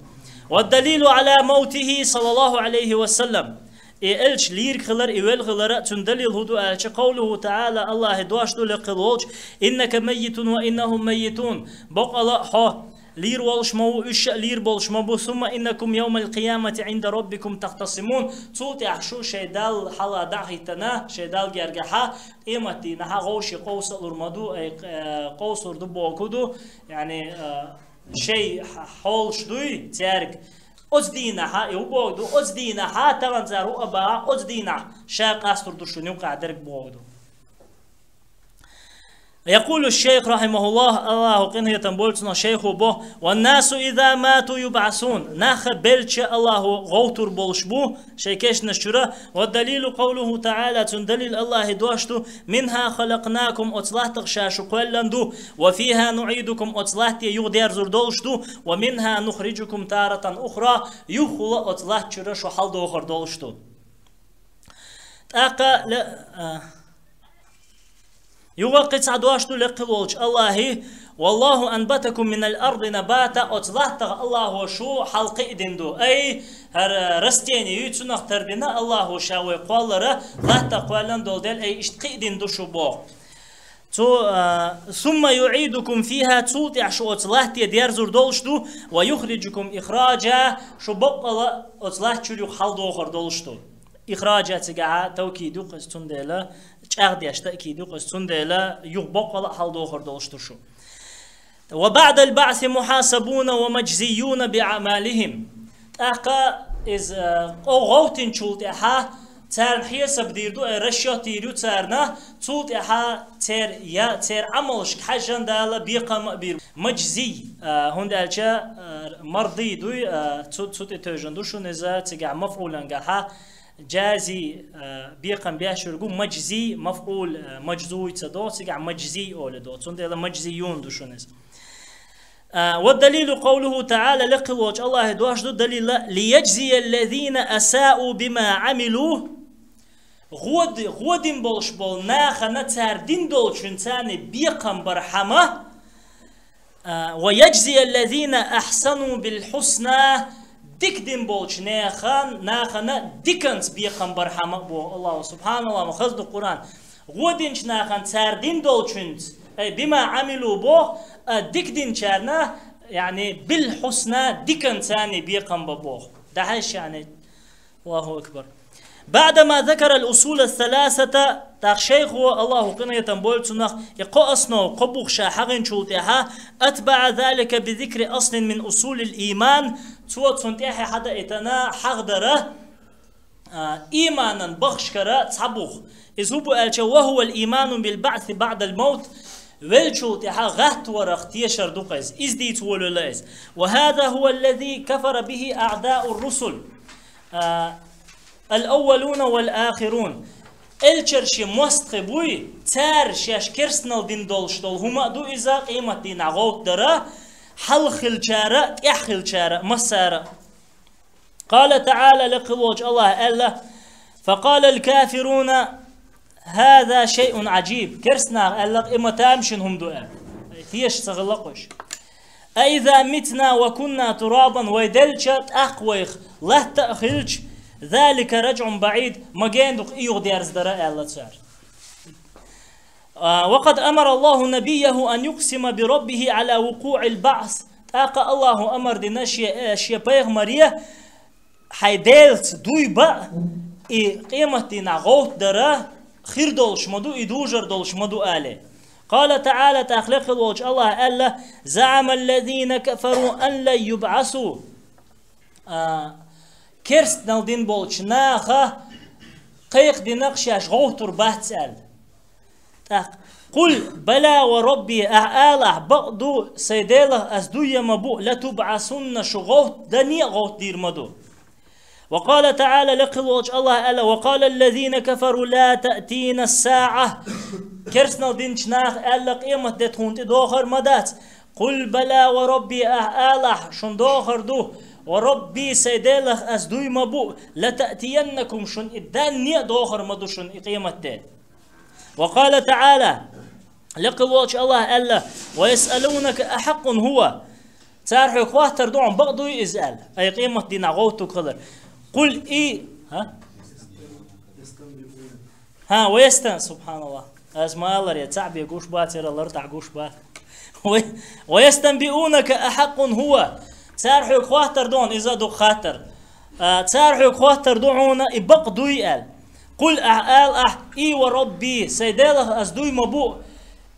والدليل على موته صلى الله عليه وسلم إلش لير خلر إول خلر تندل الهدو ألش قوله تعالى الله دواش دول قلوج إنك ميت وإنهم ميتون بق الله حو لير والش مو إش لير بولش مو ثم إنكم يوم القيامة عند ربكم تختصمون. صوت يحشو شيدال حلا دعيتنا شيدال جرجحا إيمتي نها غوشي قوس الرمدو قوس ردبو كدو يعني شيء حول شدوي تارك أزدينها يوبودو أزدينها تغنزارو أبا. أزدينها شاق أستر دشونيو قادرك بودو يقول الشيخ رحمه الله الله قنية بولتنا شيخ بو والناس إذا ماتوا يبعثون. ناخ بلش الله غوتر بولشبو شيكش نشرة والدليل قوله تعالى تندليل الله دوشتو منها خلقناكم أطلعت شاشو قلندو وفيها نعيدكم أطلعت يغدير زردولشتو ومنها نخرجكم تارة أخرى يخل أطلعت شرشو حل دوخر دولشتو تاقا لا آه. يوقت عدواشتو لقلوش الله والله أنبتكم من الأرض نباتا أطلعت. الله شو حلق إدندو أي هر رستيني يتسنخ تردنا. الله شاوي قوالرا لا تقوالن دول دل. أي اشتقي إدندو شو بو. تو آه ثم يعيدكم فيها تصوت شو أطلعت. يدير زور دولشتو ويخرجكم إخراجا. شو بقى أطلعت شو يخل دوخر دولشتو إخراجا تجاه توكيدو قستون ديلا تأخذ تأكيدو قستون ديلا يخبق حل دوخر دولشتو شو. وبعد البعث محاسبون ومجزيون بأعمالهم أقا إز أو غوتين شولت أحا تار حساب ديردو رشيا تيرو تارنا تولت أحا تار يا تار عملش حاجان دالا بيقام بير مجزي هون دالشا مرضي دوي تولت تولت توجن دوشو نزا تجع مفعولا جحا جازي بيقام بياشرقو مجزي مفعول مجزوي تدو تجع مجزي أول دو تون دالا مجزيون دوشو نزا والدليل قوله تعالى لقوج الله دواش دو دليل ليجزي الذين أساءوا بما عملوا غود غودين بولش بول ناخا نتار دين دول شنتاني بيقم برحمة. ويجزي الذين أحسنوا بالحسنى ديك دين بولش ناخا ناخا ديكنت بيقم برحمة بو الله سبحان الله مخزد القرآن غودين ناخا تار دين دول شنت بما عملوا بو ديك دين شارنا يعني بالحسنى ديكن ثاني بيقم ببوخ دهش يعني. الله أكبر. بعدما ذكر الأصول الثلاثة تاخ شيخ الله قنا يتنبول تنخ يقو أصنو قبوخ شاحغن شوتها أتبع ذلك بذكر أصل من أصول الإيمان تو تنتيحي حدا إتنا حغدره آه إيمانا بخشكرا تصبوخ إذ هو وهو الإيمان بالبعث بعد الموت ولشوت ها غهت ورخ تيشر دقز إز. ديت ولولاز وهذا هو الذي كفر به أعداء الرسل. آه الأولون والآخرون. الچرشي مستقبوي تار شاش كرسنال دين دولش دول هما دو إذا قيمة دين عغوت درا حل خلچارة إح خلچارة مسارة قال تعالى لقلوج الله ألا فقال الكافرون هذا شيء عجيب. كرسنا لك إما تامشن هم دؤال فيش تغلقش أئذا متنا وكنا ترابا ويدلشت أقويخ لا تأخلش. ذلك رجع بعيد. ما جندق إيوغ ديارز دراء الله تسار آه وقد أمر الله نبيه أن يقسم بربه على وقوع البعث. تاقى الله أمر دي نشي أشياء بيغ مريا حيدلت دوي بقى إي قيمة دي نغوت دراء خير دولش مدو إدوجر دولش مدو آله قال تعالى تخلق الوجه الله ألا زعم الذين كفروا أن لا يبعثوا. آه كرست نالدين بولش ناخا قيق دي نقشاش غوتر باتسال قل بلا وربي أعاله بقدو سيديلة أزدو يمبو لتبعثن شغوت دنيا غوت دير مدو. وقال تعالى لقل الله ألا وقال الذين كفروا لا تأتينا الساعة. كرسنا دين شناخ ألا قيمة دتخون دوخر مدات. قل بلا وربي أهالح شن دوخر دو. وربي سيدلخ أزدوي مبو لتأتينكم شن إدان نية دوخر مدو شن دين وقال تعالى لقل الله ألا ويسألونك أحق هو. تعرفوا خواتر دون بغضو يسأل أي قيمة دين عغوتو قدر قل إي ها؟ ها ويستن سبحان الله. أزما الله يا تعب يقوش باتر الله رتع قوش بات. ويستنبئونك أحق هو. تارحو خواتر دون إذا دو خاتر تارحو خواتر دعونا إبق دوي قل أعال أح إي وربي سيداله أزدوي مبوء.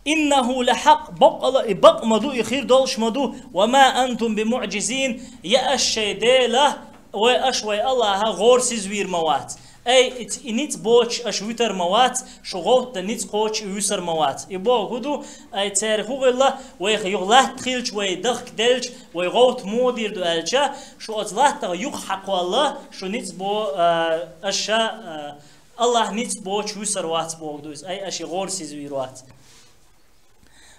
إنه لحق بق الله إبق مدو يخير دولش مدو وما أنتم بمعجزين. يا الشيداله وأشوي الله غور سيزوير موات أي إنيت بوش أشويتر موات شغوت تنيت قوش يوسر موات إبو غدو أي تاريخو غلا ويخ يغلاه تخيلش ويدخ دلش ويغوت مودير دو ألشا شو أتلاه تغ يغحق والله شو نيت بو أشا الله نيت بوش يوسر وات بو غدوز أي أشي غور سيزوير وات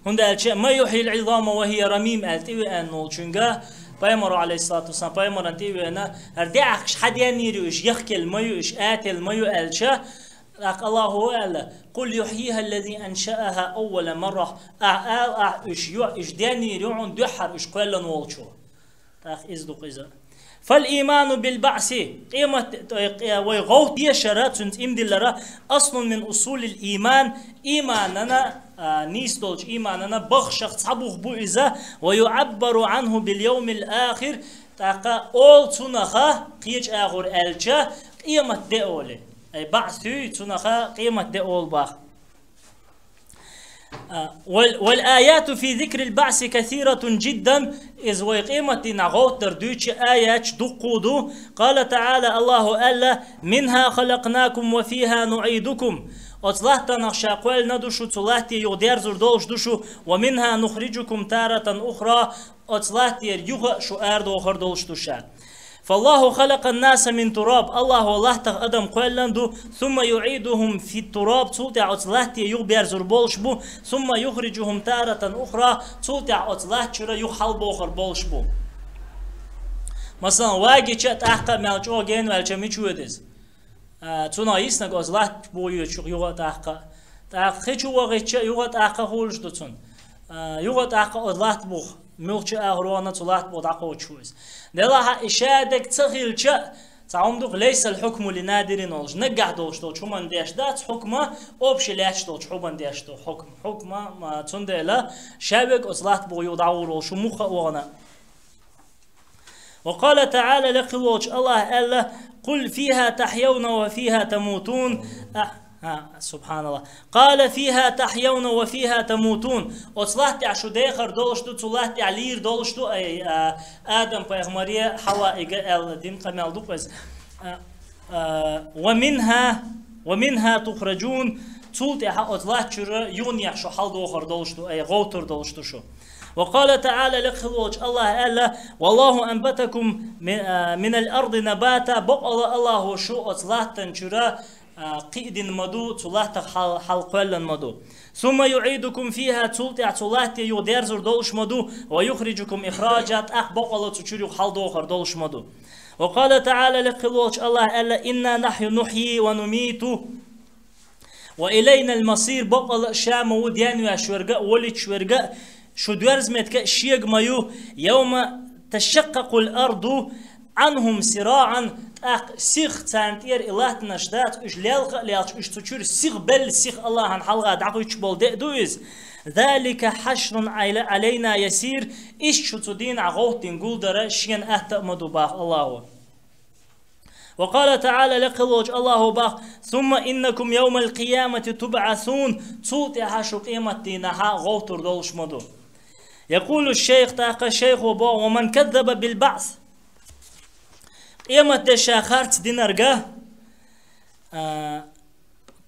هندا ألشا ما يحيي العظام وهي رميم ألتوي أن نولشنغا پیامبر علیه الصلاة والسلام پیامبر انتی وینا هر دی عقش حد ينيروش يخكل الميوش آتل ميو ألشا لك الله هو ألا قل يحييها الذي أنشأها أول مرة. أعال أعش يو إش داني ريعون دحر إش قيلا نولشو تاخ إزدو قيزا فالإيمان بالبعث قيمة ويغوت دي شرات سنت إمدلرا أصل من أصول الإيمان إيماننا آه، نيس دولج إيماننا بخشخ تصحبوخ بو إذا ويعبر عنه باليوم الآخر. تاقا أول تنخا قيج آخر ألجا قيمة دي أولي. أي بعثي تنخا قيمة دي أول باخ. والآيات في ذكر البعث كثيرة جدا. إذ وقيمة نغوت تردوش آيات دقودو قال تعالى الله ألا منها خلقناكم وفيها نعيدكم. أطلعت نخشى قول ندوشو تلاتي يغدير زردوش دوشو ومنها نخرجكم تارة أخرى. أطلعت يغ شو أرد أخر دولش دوشا فالله خلق الناس من تراب. الله والله تغ أدم قولندو ثم يعيدهم في التراب. تولتع أطلعت يغبير زربولش بو. ثم يخرجهم تارة أخرى. تولتع أطلعت شرا يخل بوخر بولش بو. مثلا واجي چت أحقا مالچ أوغين والچ ميچودز تuna isna goz lat boyu çok yuga taqa ta khichu wa ghicha yuga taqa hulsh dutun yuga taqa lat bu milch agrona tulat bu nela ishadek tsakhilcha تعمدق ليس الحكم لنادر نولج نقع دوش دوش حمان ديش. دات حكمة أوبش لاش دوش حمان ديش دو. حكم. حكمة ما تنده لا. شابك أصلات بو يدعور شو مخا وأنا وقال تعالى لقلوش الله ألا قل فيها تحيون وفيها تموتون. أه ها سبحان الله. قال فيها تحيون وفيها تموتون. وصلحت عشو ديخر دولشتو صلحت علير دولشتو اي آدم پیغمبريه حواء ال دين قمال آه ومنها ومنها تخرجون تولت اطلعت شر يون يحشو حال دوخر دولشتو اي غوتر دولشتو شو وقال تعالى لخلوج الله ألا والله أنبتكم من الأرض نباتا بقى الله شو أطلعتن شرا قيد مدو تلات حلقل مدو. ثم يعيدكم فيها تلت اعتلات يودير زر دولش مدو ويخرجكم إخراجات أخ بقى تشري حل دوخر دولش مدو. وقال تعالى لقلوش الله ألا إنا نحن نحيي ونميت وإلينا المصير بقى شام وديان وشورقة ولي شورقة شو دوارز متك شيق مايو يوم تشقق الأرض عنهم سراعا أق سيخ تانتير إله تنشدات إش ليلق ليلق إش تشور سيخ بل سيخ الله عن حلقة دعقو يتشبول دويز ذلك حشر علينا يسير إش شو تدين عغوت تنقول در شين أهت مدوباخ الله وقال تعالى لقلوج الله باخ ثم إنكم يوم القيامة تبعثون توتي حشو قيمة دينها غوتر دولش مدو يقول الشيخ تاق الشيخ وبو ومن كذب بالبعث قيمة دشاخرت دينرقا آه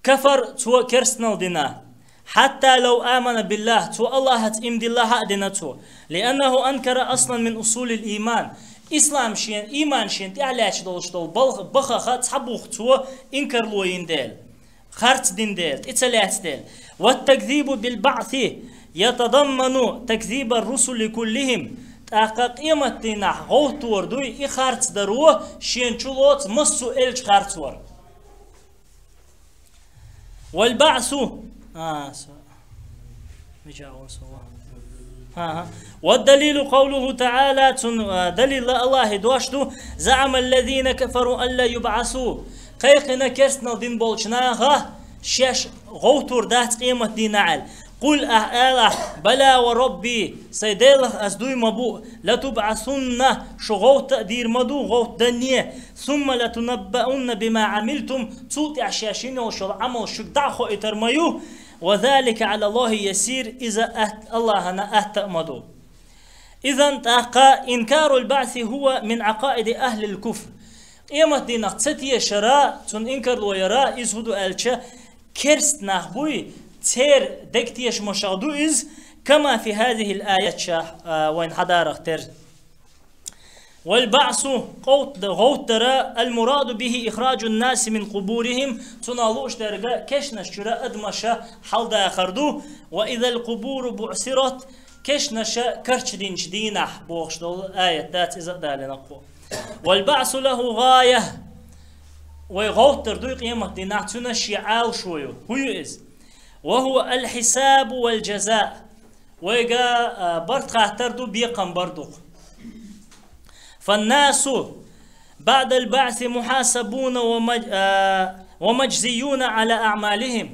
كفر تو كرسنال دينا حتى لو آمن بالله تو الله هتئم دي الله دينته لأنه أنكر أصلا من أصول الإيمان إسلام شين إيمان شين تعلاش دولش دول بخخ تحبوخ تو إنكر لوين ديل خرت دين ديل إتلات ديل والتكذيب بالبعث يتضمن تكذيب الرسل كلهم تحقق قيمتنا غوت وردوي إخارت درو شين چلوت مسو إلج خارت ور والبعث آه ها والدليل قوله تعالى دليل الله دوشتو زعم الذين كفروا أن لا يبعثوا قيقنا كرسنا دين بولشناها شش غوتور دات قيمة دين عال قل أهلا بلا وربي. سيدله أزدوي مبو لتبعثن شغوت تقدير مدو غوت دنيا. ثم لتنبؤن بما عملتم. تصوت عشاشين وشو عمل شو دعخو اترميو وذلك على الله يسير. إذا أهت الله أنا أهت مدو إذا تاقى إنكار البعث هو من عقائد أهل الكفر. إيمة دي نقصتي شراء. تن إنكر ويرا إزهدو ألشا كرست نحبوي تير دكتيش مشاهدو إز كما في هذه الآية شاه وين حدار اختر والبعث قوت غوت درا المراد به إخراج الناس من قبورهم. تنالوش درجة كشنش شراء أدمشا حل داخردو وإذا القبور بعثرت كشنشا كرش دين شدينح بوخش دول آية ذات إذا دالنا والبعث له غاية. ويغوت دردو قيمة دينح تنشي شويو. هو إز وهو الحساب والجزاء. ويجا برد خاطردو بيقم بردو فالناس بعد البعث محاسبون ومج... ومجزيون على أعمالهم.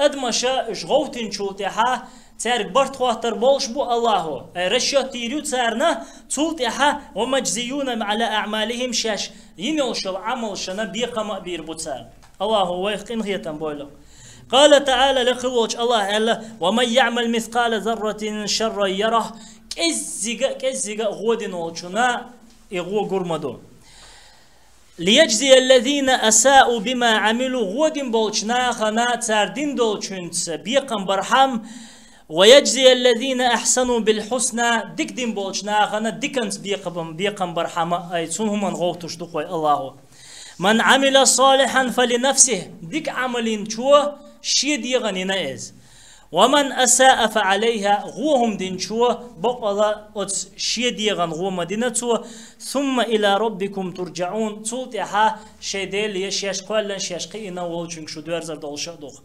أدمشا إش غوتين شولتها تارك برت خواتر بولش بو الله. رشا تيريو تارنا تولتها ومجزيون على أعمالهم شاش. ينولشل عمل شنا بيقما بير بوتسار الله هو غيتن بولو قال تعالى لخوش الله ألا ومن يعمل مثقال ذرة شرا يره كزيغا كزيغا غودين ولشنا إغو قرمدو. ليجزي الذين أساءوا بما عملوا غودين بولشنا خنا تاردين دولشنس بيقم برحم. ويجزي الذين أحسنوا بالحسنى ديك دين بولشنا خنا ديكنس بيقم بيقم برحم. أي سنهم غوتش دقوي الله. من عمل صالحا فلنفسه ديك عملين شو شيد يغني نايز ومن أساء فعليها غوهم دين شو بقلا أتس شيد يغن غو مدينة ثم إلى ربكم ترجعون. تولتها شيديل يشيش قولا شيش قينا والشنك شو دوارزر دولشا دوخ.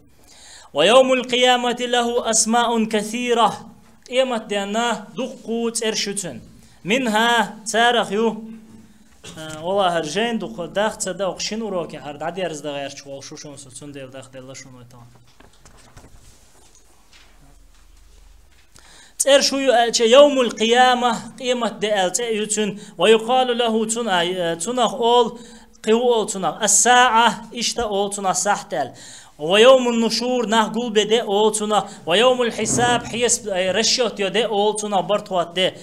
ويوم القيامة له أسماء كثيرة. إيمت دينا دقوت إرشتن منها تارخ يو آه، والله هرجين دق داخ تصدق شنو روكي هرد عدي أرز دغير شو شو شو سون ديل داخ ديل شنو تمام تر شو يوم القيامة قيمة دال تيوتن ويقال له تنا تنخ أول قيو أول تنخ الساعة إشتا أول تنخ سحتل ويوم النشور نهقول بده أول تنخ ويوم الحساب حيس رشوت يده أول تنخ برتوات ده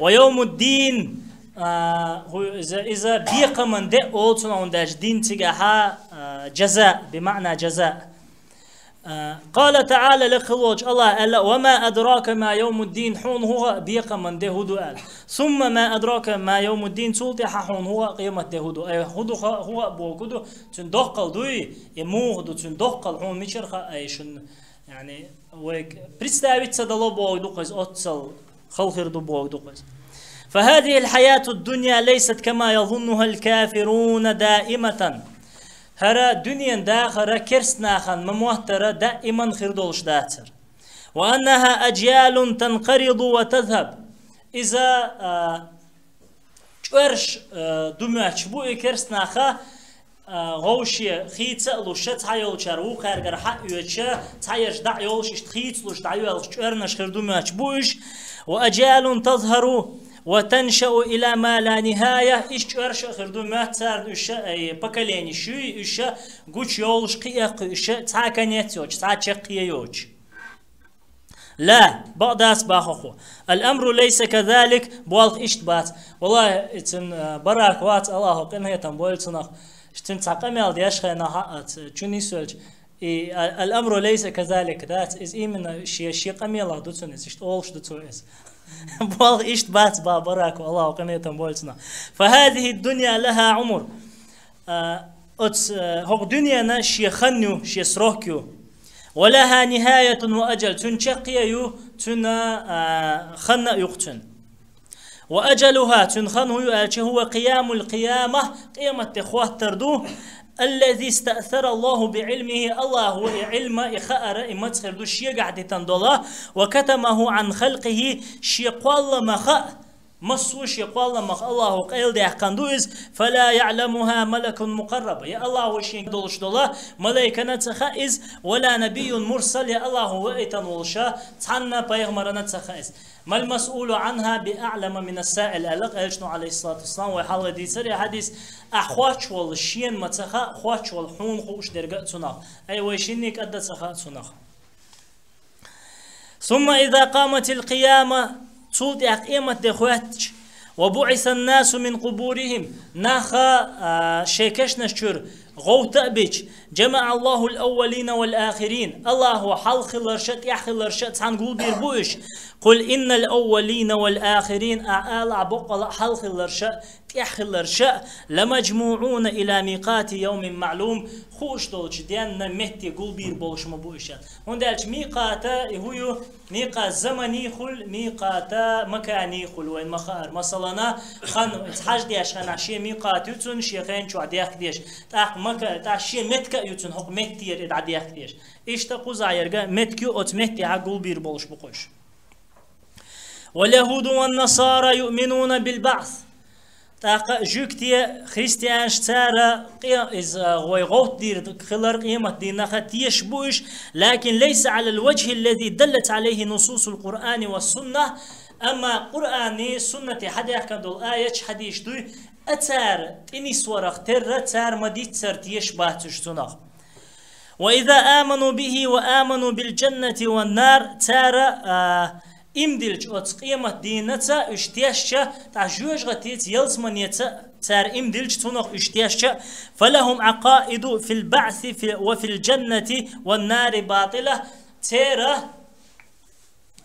ويوم الدين آه، إذا بيقمن ده أوتون عندش دين تجاها آه، جزاء بمعنى جزاء. آه، قال تعالى لخلوج الله ألا وما أدراك ما يوم الدين؟ حون هو بيق من ده هدو أل. ثم ما أدراك ما يوم الدين؟ سلطة حون هو قيمة ده هدو. أي هدو هو بوكدو تندقل دوي يموه دو تندق حون مشرخ أي شن يعني ويك بريستابيت سدلو بوكدو قيس أتصل خلخير دو بوكدو قيس. فهذه الحياة الدنيا ليست كما يظنها الكافرون دائمة. هرا دنيا داخرة كرس ناخن مموهترة دائما خردولش داتر. وأنها أجيال تنقرض وتذهب. إذا شورش دمعش بو كرس ناخا غوشي خيت لوش تايول شارو خارجر حق يوتشا تايش دع يولش خيت لوش دع يولش شورنش خردمعش بوش وأجيال تظهر وتنشأ إلى ما لا نهاية. إيش أرش خردو ما تار إيش بكلين شو إيش قوش يولش قيا إيش تاكنيت يوش تاكقيا يوش. لا بعض أسباح أخو الأمر ليس كذلك بوالق إيش بات. والله إتن براك وات الله قيمة يتنبول تنخ إشتن تعقمي دياش خينا حقت شوني سولج. الأمر ليس كذلك. ذات إز إيمن شيء شيء قميلة دوتون إز إشت أولش دوتون إز بال إيش بات بابراك والله وقنيتم بولتنا فهذه الدنيا لها عمر أتس هو دنيا شي خنيو شي سروكيو ولها نهاية وأجل تنشقيو تنا خن يقتن وأجلها تنخنه هو قيام القيامة قيامة إخوة تردو الذي استأثر الله بعلمه الله هو علم إخاء إمت خردو شيء قاعد وكتمه عن خلقه شيء قال مخاء. مسوش يقول مخ الله قيل دي قندوز فلا يعلمها ملك مقرب. يا الله وشين دولش دولا ملائكة نتخائز ولا نبي مرسل. يا الله ايتن ولشا تحنا بيغمر نتخائز. ما المسؤول عنها بأعلم من السائل. ألق أجنو عليه الصلاة والسلام وحال دي سري حديث. أخواتش والشين متخا أخواتش والحون خوش درقاء تناخ. أي ويشينيك أدى تخا تناخ. ثم إذا قامت القيامة تولت قيمة دخواتش وبعث الناس من قبورهم. ناخا آه شيكش نشر غوت بيج جمع الله الأولين والآخرين. الله حلق الرشد يحل الرشد. هنقول بيربوش قل إن الأولين والآخرين أعال عبق حلق الرشد يحل الرشد. لمجموعون إلى ميقات يوم معلوم. خوش دولش ديان مهتي بولش مبوشات هون دالش ميقاتا هو ميقات زمني خل ميقاتا مكاني خل. وين مخار مثلا خان حاج ديش خان عشي ميقات يتون شيخين شو عديخ ديش. تاق مكا تا شي متكا يتون حق متير اد عديخ ديش إيش تقو زايرغا متكيو اوت متي عقول بير بولش بقوش واليهود والنصارى يؤمنون بالبعث طاقة جوكتي خريستيان شتارا إز غوي غوت دير خلر قيمة دينا ختيش بوش لكن ليس على الوجه الذي دلت عليه نصوص القرآن والسنة أما قرآني سنة حد يحكم دول آية حديش دوي أتار إني سورخ تر تار مدي تر تيش باتش تنخ وإذا آمنوا به وآمنوا بالجنة والنار تار آه إمدلج أتس قيمة دينتا اشتياشا تع جوج غتيت يلزمنيتا تار إمدلج تنخ اشتياشا فلهم عقائد في البعث في وفي الجنة والنار باطلة. تيرا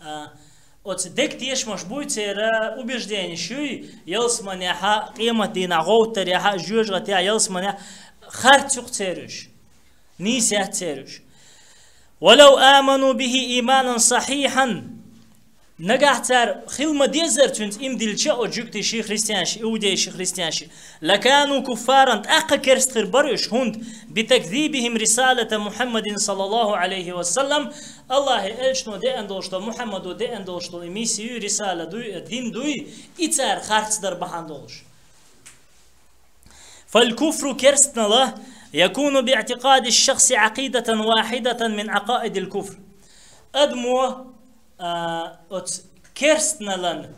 آه от дек теш маш буйцера убеждение шуй ялсманяха قيمة دينا غوتر يها جوج غتيا يلسمانيا خرتوق تيرش نيسيا تيرش ولو آمنوا به إيمانا صحيحا نجحتر خلما ديزر تنت ام دلشا أو جوكتي شي خريستيانش أو دي شي خريستيانش لكانوا كفارا اقا كرستر برش هند بتكذيبهم رسالة محمد صلى الله عليه وسلم الله الشنو دي اندوشتو محمد دي اندوشتو ميسيو رسالة دوي دين دوي اتار خارج در بحاندوش فالكفر كرستنا له يكون باعتقاد الشخص عقيدة واحدة من عقائد الكفر أدمو آه، ات كيرستنلن.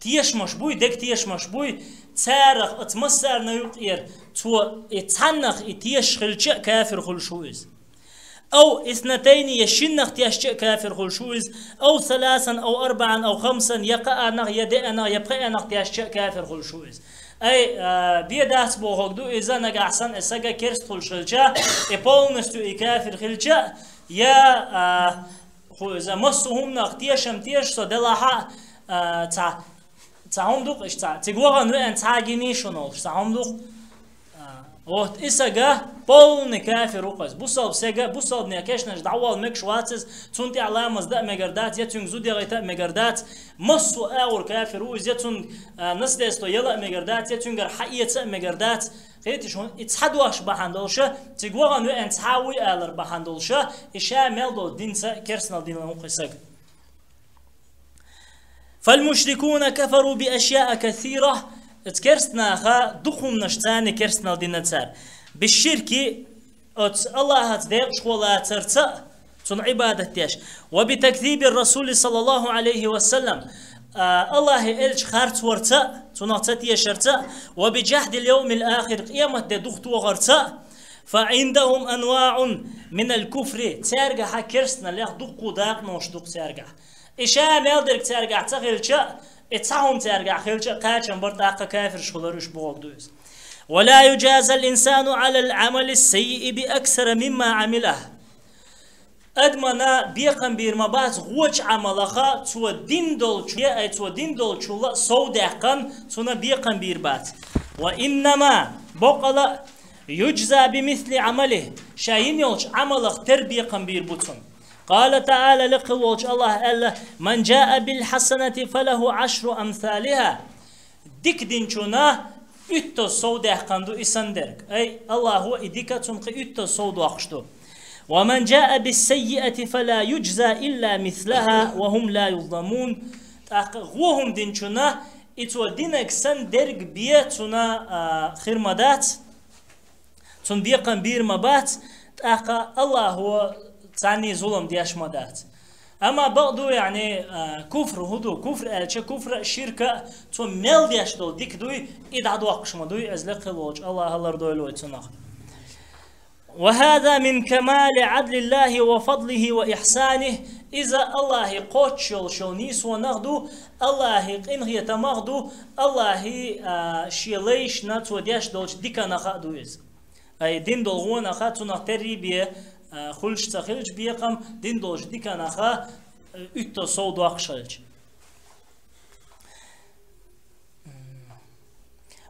تيش مشبوي دك تيش مشبوي. تارخ ات مسر نيوت إير. تو اتنخ إتيش خلچ كافر خلشوز أو إثنتين يشنخ تيشتئ كافر خلشوز أو ثلاثا أو أربعا أو خمسا يقع نغ يدئ نغ يبقى نغ تيشتئ كافر خلشوز أي آه بيا داس بوغوك دو إذا نغ أحسن إساقا كيرست خلشلجا إبولنستو كافر خلجا يا آه مسهم نختيشم تيش سو دلها تا تا هم دوق إيش تا تقوغا نو أن تاجيني شنو تا هم دوق Вот исага полный кафир уқаз. Бусал сега, бусал не кешнаш давал мек швацыз, цунти аламаз да мегардат, я цунг зуди гайта мегардат, массу аур кафир уз, я цунг наследство ела мегардат, я цунгар хайяца мегардат, قيت شون اتحدواش بحندولشا تقوغا نو ان تحاوي الر بحندولشا اشا ميلدو دينسا كرسنال دين المقسق فالمشركون كفروا بأشياء كثيرة تكرسنا خا دخم نشتاني كرسنا دين تسار بالشرك ات الله هتديق شغلا ترتا تن عبادة تيش وبتكذيب الرسول صلى الله عليه وسلم آه الله إلش خارت ورتا تنعتت يشرتا وبجحد اليوم الآخر قيامة دخت وغرتا فعندهم أنواع من الكفر تارجع حكرسنا ليه دق داق نوش دق تارجع إشاء ميلدرك تارجع تغيرشا اتساهم تارجع خيلشا قاچن برتاق كافر شغلروش بوغدوز ولا يجازى الإنسان على العمل السيء بأكثر مما عمله. أدمنا بيقن بير مباز غوش عملخا تو دين دول چوية تو دين دول چولا سو دهقن تونا بيقن بير بات وإنما بقلا يجزى بمثل عمله. شاين يولش عملخ تر بيقن بير بوتون قال تعالى لقوش الله ألا من جاء بالحسنة فله عشر أمثالها. ديك دين چونا؟ üttö sou dehqandu isanderk. Ay Allah huwa idika tunqi üttö sou duaqshtu. ومن جاء بالسيئة فلا يجزى إلا مثلها وهم لا يظلمون. غوهم دين چونا؟ إتو دينك سن درق بيه چونا خرمدات چون بيقن بير مبات. تاقا الله هو تعني ظلم دياش مدات أما بعضو يعني كفر هدو كفر ألچه كفر شركة تو مل دياش دو ديك دوي ادعدو اقشما دوي أزلق الوج الله الله ردو الوج تنخ وهذا من كمال عدل الله وفضله وإحسانه. إذا الله قوتشل شو نيس ونغدو الله قين هي تمغدو الله شيليش نات ودياش دولش ديكا نخدو إز أي دين دولغو نخاتو نختري بيه خلش تخلج بيقم دين دولش ديكا نخا ütto سودو أخشلج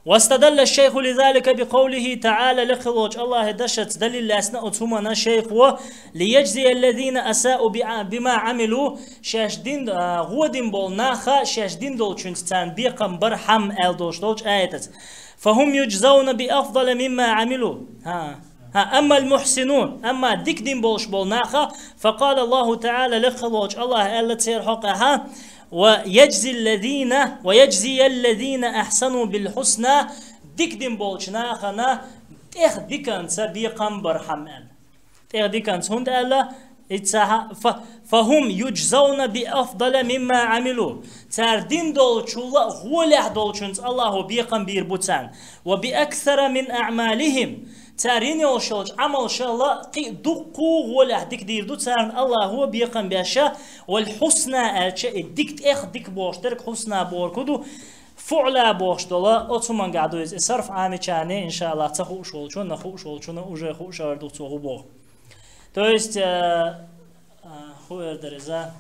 واستدل الشيخ لذلك بقوله تعالى لخلوج الله دشت دليل لاسنا أتهمنا شيخ و ليجزي الذين أساءوا بما عملوا شاشدين غودين بول ناخا شاشدين دول چونتان بيقم برحم الدوش دوش آيتت فهم يجزون بأفضل مما عملوا. ها. أما المحسنون أما ديك دين بولش بول ناخا فقال الله تعالى لخلوج الله ألا تير حقها ويجزي الذين ويجزي الذين أحسنوا بالحسنى ديك دين بولشنا خنا تخ ديكان سبيقا برحمل تخ ديكان هند ألا فهم يجزون بأفضل مما عملوا. تردين دولشولا غولح دولشنز الله بيقن بير بوتان وبأكثر من أعمالهم تارين يوشلج عمل شاء قي دقو ولا ديك دير دو تارن الله هو بيقن بيشا والحسنى الشيء ديك اخ ديك بوشترك حسنى بوركدو فعلا بوش دولا اتومان قاعدو از صرف عامي چانه ان شاء الله تخو شول چون نخو شول چون уже خو شاردو تو بو То есть خوير درزا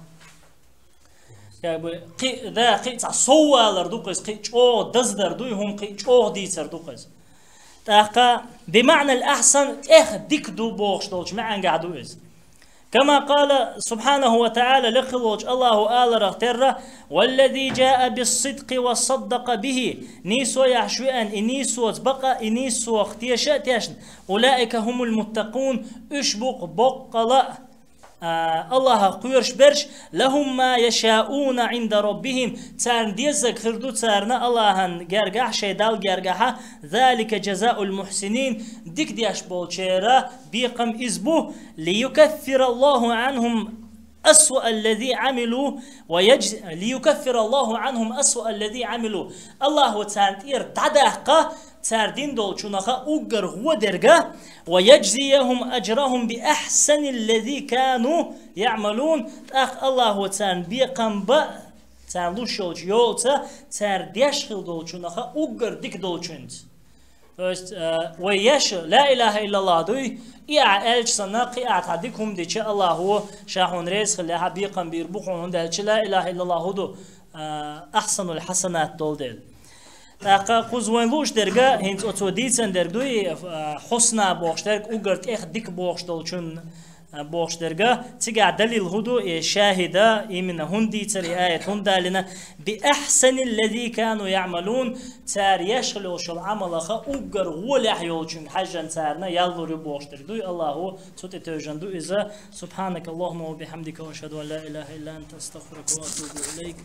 как бы қи да қи ца соуалар дуқыз қи чо даздар дуй хум қи чо дицар дуқыз تاقا بمعنى الأحسن إخ ديك دو بوخش دولش معن قاعدو إز كما قال سبحانه وتعالى لخلوج الله آل رغتر والذي جاء بالصدق وصدق به نيسو يحشوئن إنيسو بقى إنيسو اختيشأت أولئك هم المتقون أشبق بقلا آه، الله قيرش برش لهم ما يشاءون عند ربهم. تار ديزك خردو تارنا الله جرجح شيدال جرجحة ذلك جزاء المحسنين. ديك دياش بولشيرا بيقم إزبو. ليكفر الله عنهم أسوأ الذي عملوا ويجز ليكفر الله عنهم أسوأ الذي عملوا. الله تعالى تعدق ساردين دول چونخا اوگر هو درگه ويجزيهم أجرهم بأحسن الذي كانوا يعملون أخ الله تان بيقم بأ تان لوشولج يولتا تار خل دول چونخا اوگر ديك دول چونت آه، ويش لا إله إلا الله دوي إيع ألج سنق إيع تعديكم ديش الله هو شاحون ريس خلاها بيقم بيربوخون دلش لا إله إلا الله دو. آه، أحسن الحسنات دول دل. اقا قزوان لوش درگا هنت اتو دیتن درگدوی حسنا بوخش درگ اوگرت اخ دیک بوخش دل چون بوخش درگا تيجا دليل هدو شاهدا من هندي تري آية هندا لنا احسن الذي كانوا يعملون تار يشغلوا شو العمل خا أقر ولح يولشون حاجة تارنا يلا ربوخش درگدو الله سوت دو ازا سبحانك اللهم و وبحمدك و اشهدو لا إله إلا أنت أستغفرك وأتوب إليك